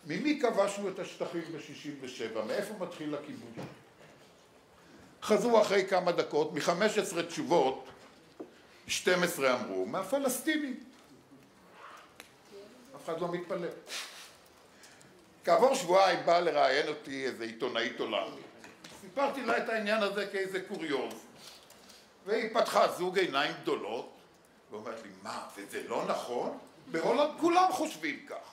ממי כבשנו את השטחים ב-67', מאיפה מתחיל הכיבוש? חזרו אחרי כמה דקות, מ-15 תשובות, 12 אמרו, מהפלסטינים. אף אחד לא מתפלא. כעבור שבועיים בא לראיין אותי איזה עיתונאית עולמית. סיפרתי לה את העניין הזה כאיזה קוריוז. והיא פתחה זוג עיניים גדולות, ואומרת לי, מה, וזה לא נכון? בהולנד כולם חושבים כך.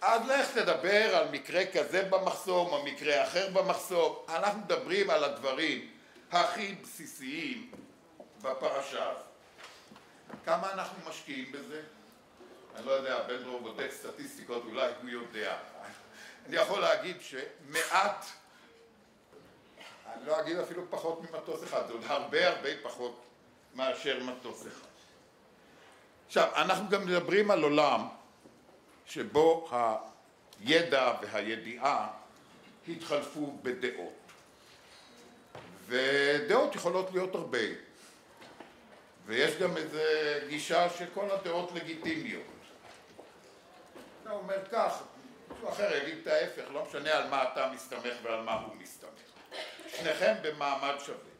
אז לך תדבר על מקרה כזה במחסום, או מקרה אחר במחסום. אנחנו מדברים על הדברים הכי בסיסיים בפרשה הזאת. כמה אנחנו משקיעים בזה? אני לא יודע, בן דרור בודק סטטיסטיקות, אולי הוא יודע. אני יכול להגיד שמעט, אני לא אגיד אפילו פחות ממטוס אחד, זה עוד הרבה הרבה פחות מאשר מטוס אחד. עכשיו, אנחנו גם מדברים על עולם שבו הידע והידיעה התחלפו בדעות. ודעות יכולות להיות הרבה. ויש גם איזו גישה שכל הדעות לגיטימיות. אתה אומר כך, מישהו אחר יגיד את ההפך, לא משנה על מה אתה מסתמך ועל מה הוא מסתמך. שניכם במעמד שווה.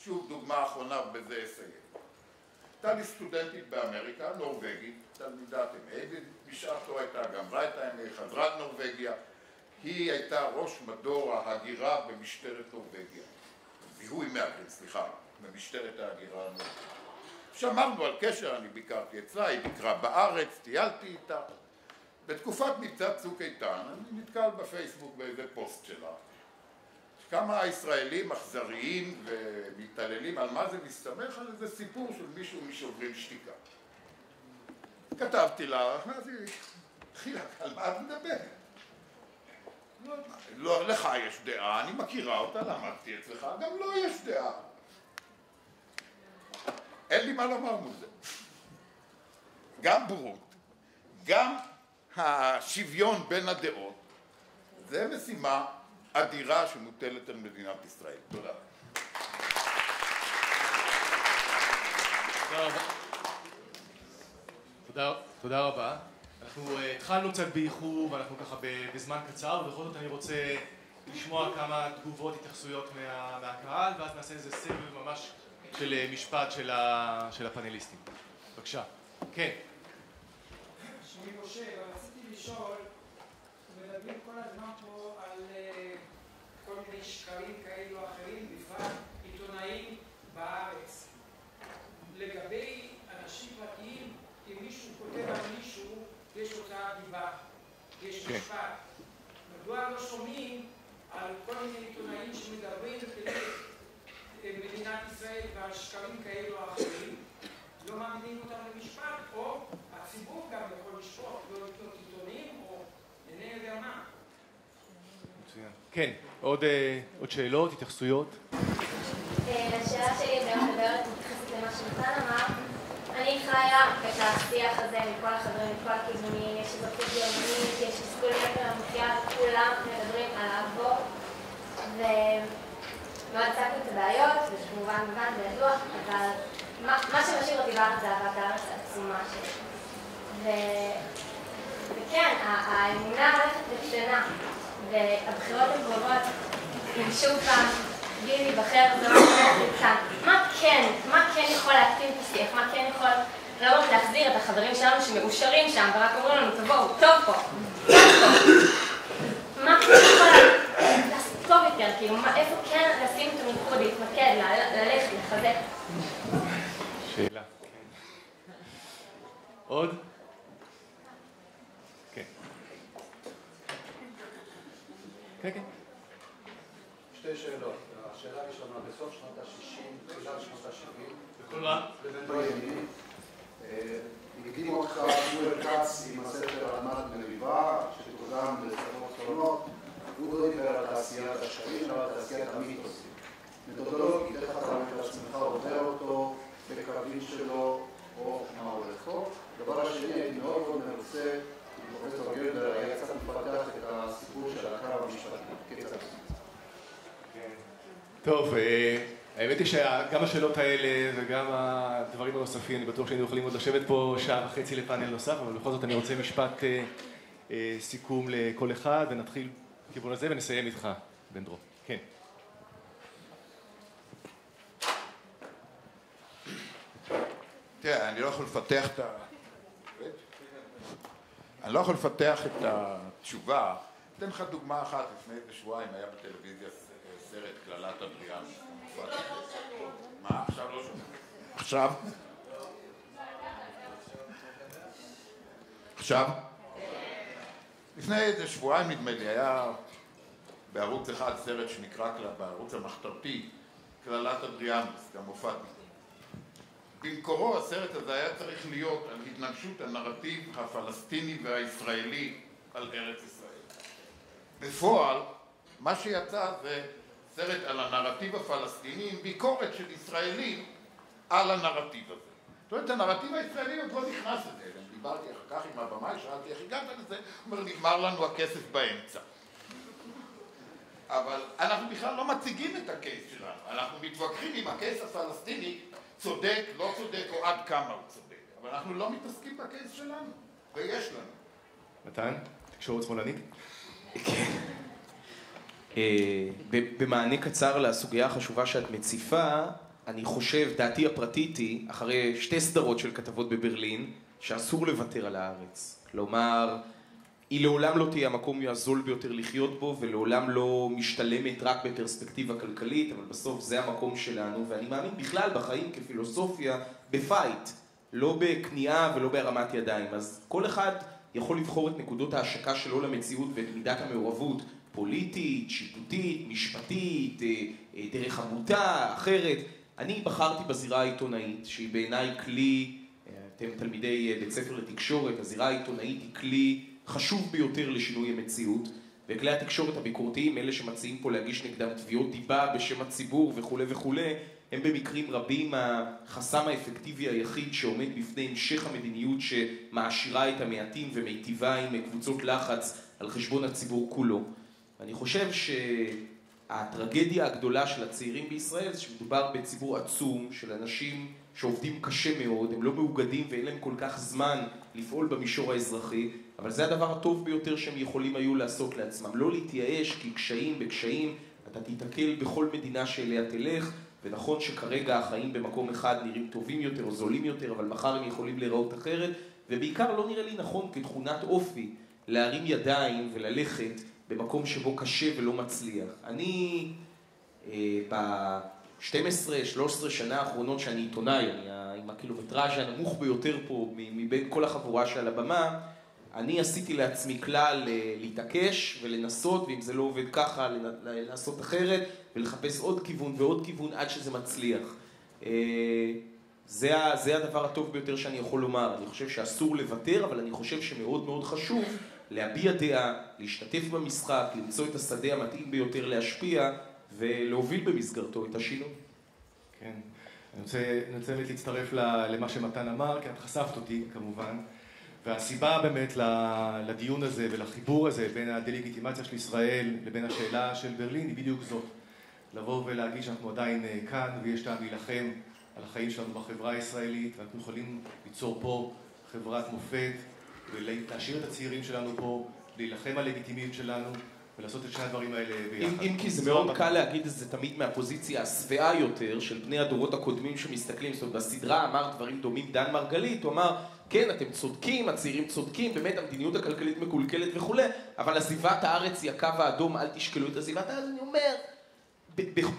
שוב דוגמה אחרונה ובזה אסיים. הייתה לי סטודנטית באמריקה, נורבגית, תלמידת M.A, בשעתו הייתה גמרה את ה-MA, חזרה לנורבגיה. היא הייתה ראש מדור ההגירה במשטרת נורבגיה. זיהוי מהגרים, סליחה, במשטרת ההגירה הנורבגית. שמרנו על קשר, אני ביקרתי אצלה, היא ביקרה בארץ, טיילתי איתה. בתקופת מבצע צוק איתן, אני נתקל בפייסבוק באיזה פוסט שלה. כמה הישראלים אכזריים ומתעללים, על מה זה מסתמך? על איזה סיפור של מישהו משוברים שתיקה. כתבתי לה, היא התחילה, על מה את מדברת? לא, לא, לך יש דעה, אני מכירה אותה, למדתי אצלך, גם לו לא יש דעה. אין לי מה לומר מול זה. גם בורות, גם השוויון בין הדעות, זה משימה אדירה שמוטלת על מדינת ישראל. תודה. תודה, תודה רבה. אנחנו uh, התחלנו קצת באיחור ואנחנו ככה בזמן קצר, ובכל זאת אני רוצה לשמוע כמה תגובות, התייחסויות מה, מהקהל, ואז נעשה איזה סבב ממש של uh, משפט של, ה, של הפאנליסטים. בבקשה. כן. שמי משה, לשאול, מדברים כל הזמן פה על אה, כל מיני שקרים כאלו או אחרים, בפרט עיתונאים בארץ. לגבי אנשים פרטיים, אם מישהו כותב על מישהו, יש הוצאת דיבה, יש כן. משפט. מדוע לא שומעים על כל מיני עיתונאים שמדברים במדינת ישראל ועל שקרים כאלו או אחרים, לא מעמידים אותם למשפט, או הציבור גם יכול לשפוט, לא לקנות מצוין. כן, עוד שאלות, התייחסויות? השאלה שלי בערך מדברת מתייחסת למה שמתן אמר. אני חיה את השיח הזה מכל החברים, מכל הכיוונים, יש אזרחות גרמנית, יש תסכול יתר המחיה, כולם מדברים על האבות, ומאוד הצגנו את הבעיות, וזה כמובן מובן וידוע, אבל מה שמשאיר אותי בארץ זה אהבת הארץ העצומה שלי. ו... וכן, האמונה הולכת וקטנה, והבחירות הקרובות, אם שוב פעם ביבי ייבחר, זה לא כאן. מה כן, מה כן יכול להקטין את השיח, מה כן יכול רק להחזיר את החברים שלנו שמאושרים שם, ורק אומרים לנו, תבואו, טוב פה, טוב פה. מה כן יכול לעשות טוב יותר, כאילו, איפה כן לשים את המיקוד, להתמקד, ללכת, לחזק. שאלה. עוד? כן, כן. שתי שאלות. השאלה הראשונה, בסוף שנות ה-60, תחילת שנות ה-70, בכל מה? בבן ימין, הקדים אותך יואל כץ עם הספר ענת מריבה, שתורגם בספרות שונות, הוא לא דיבר על תעשיית השקרים, אלא על תעשיית המיתוסים. מתודולוגית, איך אתה אומר לעצמך עובר אותו בקווים שלו, או מה הולך פה. דבר השני, הייתי מאוד מאוד מרוצה, פרופסור גלבר היה קצת מפתח את הסיפור של הקו המשפטי. טוב, האמת היא שגם השאלות האלה וגם הדברים הנוספים, אני בטוח שהיינו יכולים עוד לשבת פה שעה וחצי לפאנל נוסף, אבל בכל זאת אני רוצה משפט סיכום לכל אחד, ונתחיל בכיוון הזה ונסיים איתך, בן דרור. כן. תראה, אני לא יכול לפתח את ה... אני לא יכול לפתח את התשובה. אתן לך דוגמה אחת, לפני איזה שבועיים היה בטלוויזיה סרט קללת הבריאה. מה? עכשיו לא שומע. עכשיו? עכשיו? לפני איזה שבועיים נדמה לי, היה בערוץ אחד סרט שנקרא, בערוץ המחתרתי, קללת אדריאנוס, גם הופעתי. במקורו הסרט הזה היה צריך להיות על התנגשות הנרטיב הפלסטיני והישראלי על ארץ ישראל. בפועל, מה שיצא זה סרט על הנרטיב הפלסטיני עם ביקורת של ישראלים על הנרטיב הזה. זאת אומרת, הנרטיב הישראלי עוד לא נכנס לזה. דיברתי אחר כך עם הבמאי, שאלתי איך הגעת לזה, הוא אומר, נגמר לנו הכסף באמצע. אבל אנחנו בכלל לא מציגים את הקייס שלנו, אנחנו מתווכחים אם הקייס הפלסטיני צודק, לא צודק, או עד כמה הוא צודק. אבל אנחנו לא מתעסקים בקייס שלנו, ויש לנו. מתן, תקשורת שמאלנית? כן. במענה קצר לסוגיה החשובה שאת מציפה, אני חושב, דעתי הפרטית היא, אחרי שתי סדרות של כתבות בברלין, שאסור לוותר על הארץ. כלומר, היא לעולם לא תהיה המקום הזול ביותר לחיות בו, ולעולם לא משתלמת רק בפרספקטיבה כלכלית, אבל בסוף זה המקום שלנו, ואני מאמין בכלל בחיים כפילוסופיה, בפייט, לא בכניעה ולא בהרמת ידיים. אז כל אחד יכול לבחור את נקודות ההשקה שלו למציאות ואת מידת המעורבות פוליטית, שיפוטית, משפטית, דרך עמותה, אחרת. אני בחרתי בזירה העיתונאית, שהיא בעיניי כלי, אתם תלמידי בית ספר לתקשורת, הזירה העיתונאית היא כלי חשוב ביותר לשינוי המציאות, וכלי התקשורת הביקורתיים, אלה שמציעים פה להגיש נגדם תביעות דיבה בשם הציבור וכולי וכולי, הם במקרים רבים החסם האפקטיבי היחיד שעומד בפני המשך המדיניות שמעשירה את המעטים ומיטיבה עם קבוצות לחץ על חשבון הציבור כולו. ואני חושב שהטרגדיה הגדולה של הצעירים בישראל זה שמדובר בציבור עצום של אנשים שעובדים קשה מאוד, הם לא מאוגדים ואין להם כל כך זמן לפעול במישור האזרחי, אבל זה הדבר הטוב ביותר שהם יכולים היו לעשות לעצמם. לא להתייאש כי קשיים בקשיים, אתה תיתקל בכל מדינה שאליה תלך, ונכון שכרגע החיים במקום אחד נראים טובים יותר או זולים יותר, אבל מחר הם יכולים להיראות אחרת, ובעיקר לא נראה לי נכון כתכונת אופי להרים ידיים וללכת במקום שבו קשה ולא מצליח. אני אה, ב-12-13 שנה האחרונות שאני עיתונאי, אני עם הקילומטראז' הנמוך ביותר פה מבין כל החבורה שעל הבמה, אני עשיתי לעצמי כלל להתעקש ולנסות, ואם זה לא עובד ככה, לעשות אחרת, ולחפש עוד כיוון ועוד כיוון עד שזה מצליח. זה, זה הדבר הטוב ביותר שאני יכול לומר. אני חושב שאסור לוותר, אבל אני חושב שמאוד מאוד חשוב להביע דעה, להשתתף במשחק, למצוא את השדה המתאים ביותר להשפיע ולהוביל במסגרתו את השינוי. כן. אני רוצה, אני רוצה להצטרף למה שמתן אמר, כי את חשפת אותי כמובן. והסיבה באמת לדיון הזה ולחיבור הזה בין הדה-לגיטימציה של ישראל לבין השאלה של ברלין היא בדיוק זאת. לבוא ולהגיד שאנחנו עדיין אה, כאן ויש טעם להילחם על החיים שלנו בחברה הישראלית ואנחנו יכולים ליצור פה חברת מופת ולהשאיר את הצעירים שלנו פה, להילחם על הלגיטימיות שלנו ולעשות את שני הדברים האלה ביחד. אם כי זה מאוד קל להגיד את זה תמיד מהפוזיציה השבעה יותר של פני הדורות הקודמים שמסתכלים, זאת אומרת בסדרה אמר דברים דומים דן מרגלית, הוא אמר כן אתם צודקים, הצעירים צודקים, באמת המדיניות הכלכלית מקולקלת וכולי, אבל עזיבת הארץ היא הקו האדום, אל תשקלו את עזיבת הארץ, אני אומר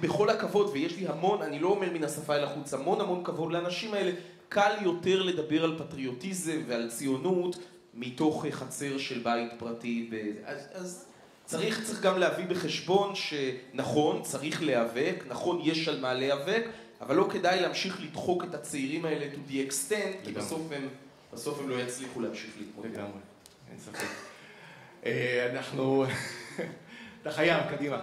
בכל הכבוד, ויש לי המון, אני לא אומר מן השפה אל החוץ, המון המון כבוד לאנשים האלה, קל יותר לדבר על פטריוטיזם ועל ציונות מתוך חצר של בית פרטי, אז, אז צריך, צריך גם להביא בחשבון שנכון, צריך להיאבק, נכון, יש על מה להיאבק, אבל לא כדאי להמשיך לדחוק את הצעירים האלה to the extent, כי בסוף הם, בסוף הם לא יצליחו להמשיך להתמודד. לגמרי, אין ספק. אה, אנחנו... (laughs) אתה חייב, קדימה.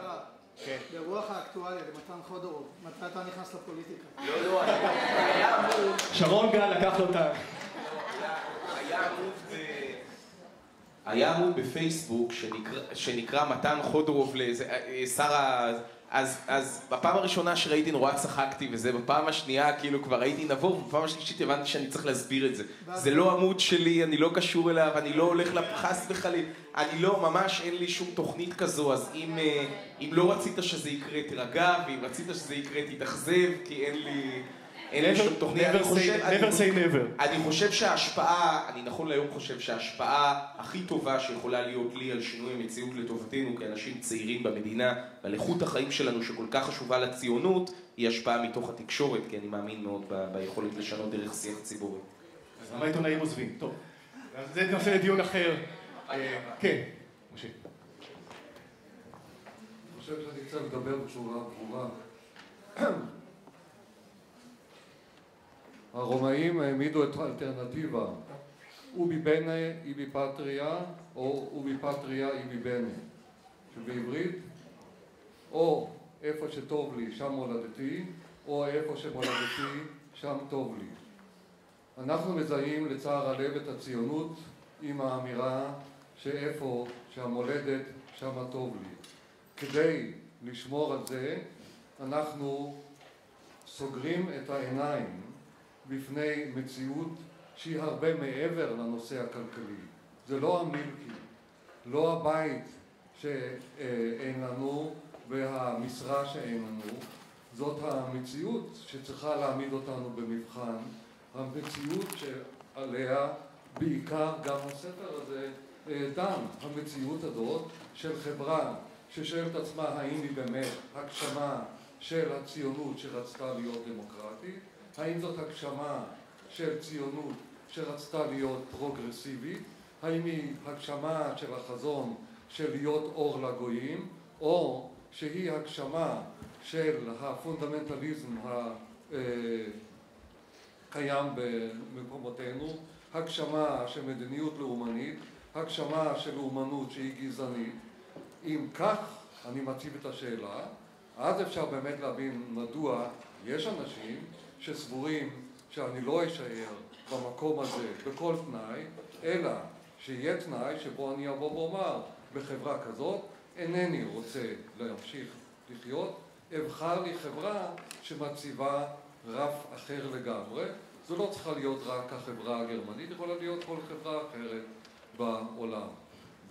כן. ברוח האקטואליה, למתן חודורוב, מתי אתה נכנס לפוליטיקה? לא, לא, היה אמור... שרון גל לקח לו את ה... היה עמוד בפייסבוק שנקרא מתן חודרוב לשר ה... אז, אז בפעם הראשונה שראיתי נורא צחקתי וזה, בפעם השנייה כאילו כבר הייתי נבוך, בפעם השלישית הבנתי שאני צריך להסביר את זה. זה לא עמוד שלי, אני לא קשור אליו, אני לא הולך לחס וחלילה, אני לא, ממש אין לי שום תוכנית כזו, אז אם, אה, אם לא רצית שזה יקרה תירגע, ואם רצית שזה יקרה תתאכזב, כי אין לי... אין לי שום תוכנית, אני חושב, never say never. אני חושב שההשפעה, אני נכון להיום חושב שההשפעה הכי טובה שיכולה להיות לי על שינוי המציאות לטובתנו כאנשים צעירים במדינה ועל איכות החיים שלנו שכל כך חשובה לציונות, היא השפעה מתוך התקשורת, כי אני מאמין מאוד ב- ביכולת לשנות דרך שיח ציבורי. אז למה עיתונאים עוזבים? טוב, זה נושא לדיון אחר. אה, כן, משה. אני חושב שאני קצת מדבר בצורה ברורה. הרומאים העמידו את האלטרנטיבה אובי בנה איבי פטריה או אובי פטריה איבי בנה שבעברית או איפה שטוב לי שם מולדתי או איפה שמולדתי שם טוב לי אנחנו מזהים לצער הלב את הציונות עם האמירה שאיפה שהמולדת שמה טוב לי. כדי לשמור על זה אנחנו סוגרים את העיניים בפני מציאות שהיא הרבה מעבר לנושא הכלכלי. זה לא המילקי, לא הבית שאין לנו והמשרה שאין לנו, זאת המציאות שצריכה להעמיד אותנו במבחן, המציאות שעליה בעיקר גם הספר הזה דן, המציאות הזאת של חברה ששואלת עצמה האם היא באמת הגשמה של הציונות שרצתה להיות דמוקרטית האם זאת הגשמה של ציונות שרצתה להיות פרוגרסיבית? האם היא הגשמה של החזון של להיות אור לגויים? או שהיא הגשמה של הפונדמנטליזם הקיים במקומותינו, הגשמה של מדיניות לאומנית, הגשמה של לאומנות שהיא גזענית. אם כך אני מציב את השאלה, אז אפשר באמת להבין מדוע יש אנשים שסבורים שאני לא אשאר במקום הזה בכל תנאי, אלא שיהיה תנאי שבו אני אבוא ואומר בחברה כזאת אינני רוצה להמשיך לחיות, אבחר לי חברה שמציבה רף אחר לגמרי. זו לא צריכה להיות רק החברה הגרמנית, יכולה להיות כל חברה אחרת בעולם.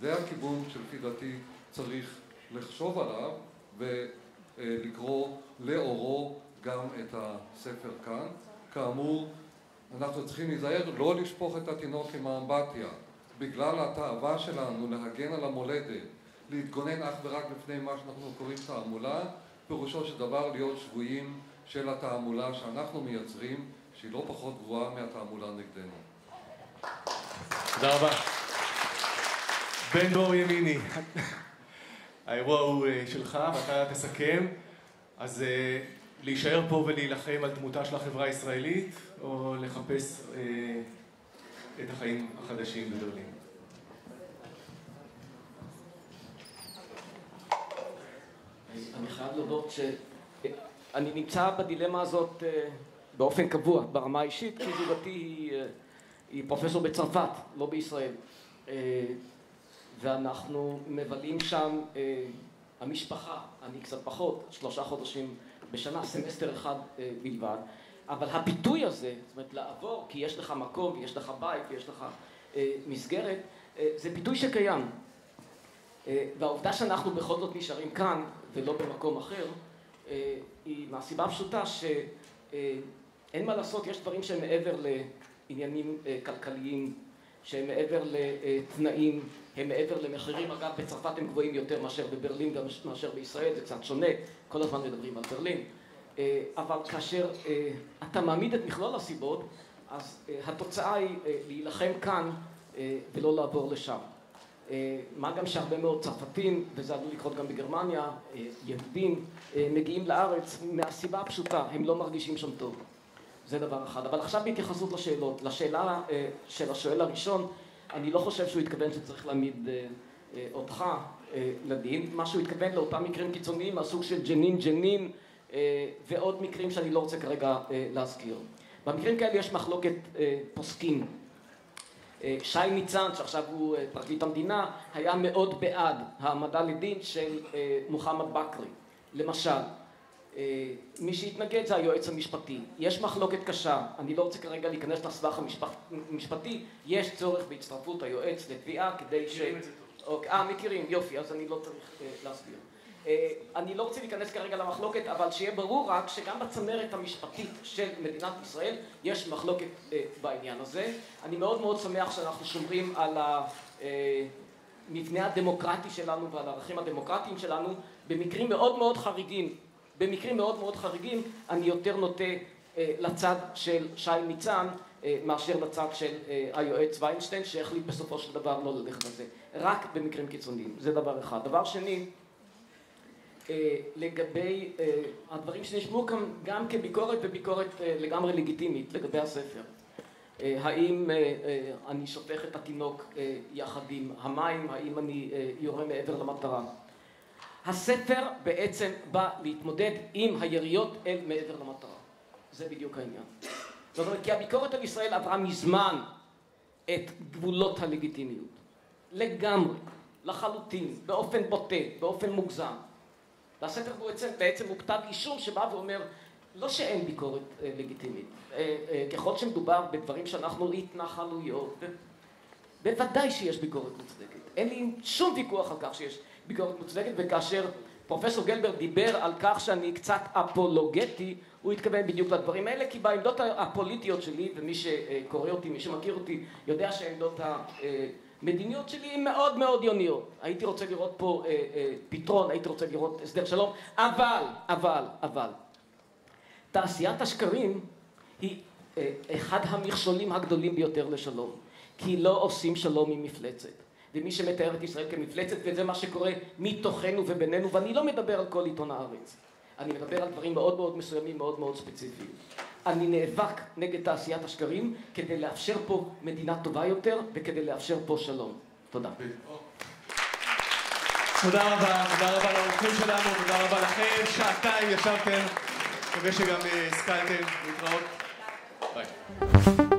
זה הכיוון שלפי דעתי צריך לחשוב עליו ולקרוא לאורו גם את הספר כאן. כאמור, אנחנו צריכים להיזהר לא לשפוך את התינוק עם האמבטיה. בגלל התאווה שלנו להגן על המולדת, להתגונן אך ורק לפני מה שאנחנו קוראים תעמולה, פירושו של דבר להיות שבויים של התעמולה שאנחנו מייצרים, שהיא לא פחות גרועה מהתעמולה נגדנו. תודה רבה. בן דור ימיני, (laughs) האירוע הוא אה, שלך ואתה תסכם. אז אה, להישאר פה ולהילחם על דמותה של החברה הישראלית, או לחפש אה, את החיים החדשים בברלין? אני חייב להודות שאני נמצא בדילמה הזאת אה, באופן קבוע, ברמה האישית, כי זוגתי היא, אה, היא פרופסור בצרפת, לא בישראל. אה, ואנחנו מבלים שם, המשפחה, אני קצת פחות, שלושה חודשים בשנה, סמסטר אחד בלבד. אבל הביטוי הזה, זאת אומרת לעבור כי יש לך מקום, יש לך בית, יש לך מסגרת, זה ביטוי שקיים. והעובדה שאנחנו בכל זאת נשארים כאן ולא במקום אחר, אה, היא מהסיבה הפשוטה שאין מה לעשות, יש דברים שהם מעבר לעניינים אה, כלכליים, שהם מעבר לתנאים, הם מעבר למחירים, אגב בצרפת הם גבוהים יותר מאשר בברלין מאשר בישראל, זה קצת שונה, כל הזמן מדברים על ברלין, אה, אבל כאשר אתה מעמיד את מכלול הסיבות, אז התוצאה היא להילחם כאן ולא לעבור לשם. אה, מה גם שהרבה מאוד צרפתים, וזה עלול לקרות גם בגרמניה, אה, יהודים, אה, מגיעים לארץ מהסיבה הפשוטה, הם לא מרגישים שם טוב. זה דבר אחד. אבל עכשיו בהתייחסות לשאלות. לשאלה של השואל הראשון, אני לא חושב שהוא התכוון שצריך להעמיד אותך לדין. מה שהוא התכוון לאותם מקרים קיצוניים מהסוג של ג'נין ג'נין ועוד מקרים שאני לא רוצה כרגע להזכיר. במקרים כאלה יש מחלוקת פוסקים. אה, שי ניצן, שעכשיו הוא אה, פרקליט המדינה, היה מאוד בעד העמדה לדין של אה, מוחמד בכרי. למשל, מי שהתנגד זה היועץ המשפטי. יש מחלוקת קשה, אני לא רוצה כרגע להיכנס לסבך המשפטי, יש צורך בהצטרפות היועץ לתביעה כדי ש... אוקיי, אה, מכירים, יופי, אז אני לא צריך להסביר. אה, אני לא רוצה להיכנס כרגע למחלוקת, אבל שיהיה ברור רק שגם בצמרת המשפטית של מדינת ישראל יש מחלוקת אה, בעניין הזה. אני מאוד מאוד שמח שאנחנו שומרים על המבנה הדמוקרטי שלנו ועל הערכים הדמוקרטיים שלנו. במקרים מאוד מאוד חריגים, במקרים מאוד מאוד חריגים, אני יותר נוטה אה, לצד של שי ניצן מאשר לצד של היועץ ויינשטיין שהחליט בסופו של דבר לא ללכת על זה. רק במקרים קיצוניים. זה דבר אחד. דבר שני, אה, לגבי אה, הדברים שנשמעו כאן גם כביקורת וביקורת אה, לגמרי לגיטימית לגבי הספר. האם אני שופך את התינוק יחד עם המים, האם אני יורה מעבר למטרה. הספר בעצם בא להתמודד עם היריות אל מעבר למטרה. זה בדיוק העניין. זאת אומרת, כי הביקורת על ישראל עברה מזמן את גבולות הלגיטימיות. לגמרי, לחלוטין, באופן בוטה, באופן מוגזם. והספר בעצם, בעצם הוא כתב אישום שבא ואומר לא שאין ביקורת אה, לגיטימית, אה, אה, ככל שמדובר בדברים שאנחנו התנחלויות, בוודאי שיש ביקורת מוצדקת, אין לי שום ויכוח על כך שיש ביקורת מוצדקת וכאשר פרופסור גלבר דיבר על כך שאני קצת אפולוגטי, הוא התכוון בדיוק לדברים האלה, כי בעמדות הפוליטיות שלי, ומי שקורא אותי, מי שמכיר אותי, יודע שהעמדות המדיניות שלי הן מאוד מאוד יוניות. הייתי רוצה לראות פה אה, אה, פתרון, הייתי רוצה לראות הסדר שלום, אבל, אבל, אבל, תעשיית השקרים היא אה, אחד המכשולים הגדולים ביותר לשלום, כי לא עושים שלום עם מפלצת. ומי שמתאר את ישראל כמפלצת, וזה מה שקורה מתוכנו ובינינו, ואני לא מדבר על כל עיתון הארץ. אני מדבר על דברים מאוד מאוד מסוימים, מאוד מאוד ספציפיים. אני נאבק נגד תעשיית השקרים כדי לאפשר פה מדינה טובה יותר וכדי לאפשר פה שלום. תודה. תודה רבה, תודה רבה לאורחים שלנו, תודה רבה לכם, שעתיים ישבתם, מקווה שגם אה, השכלתם להתראות. ביי.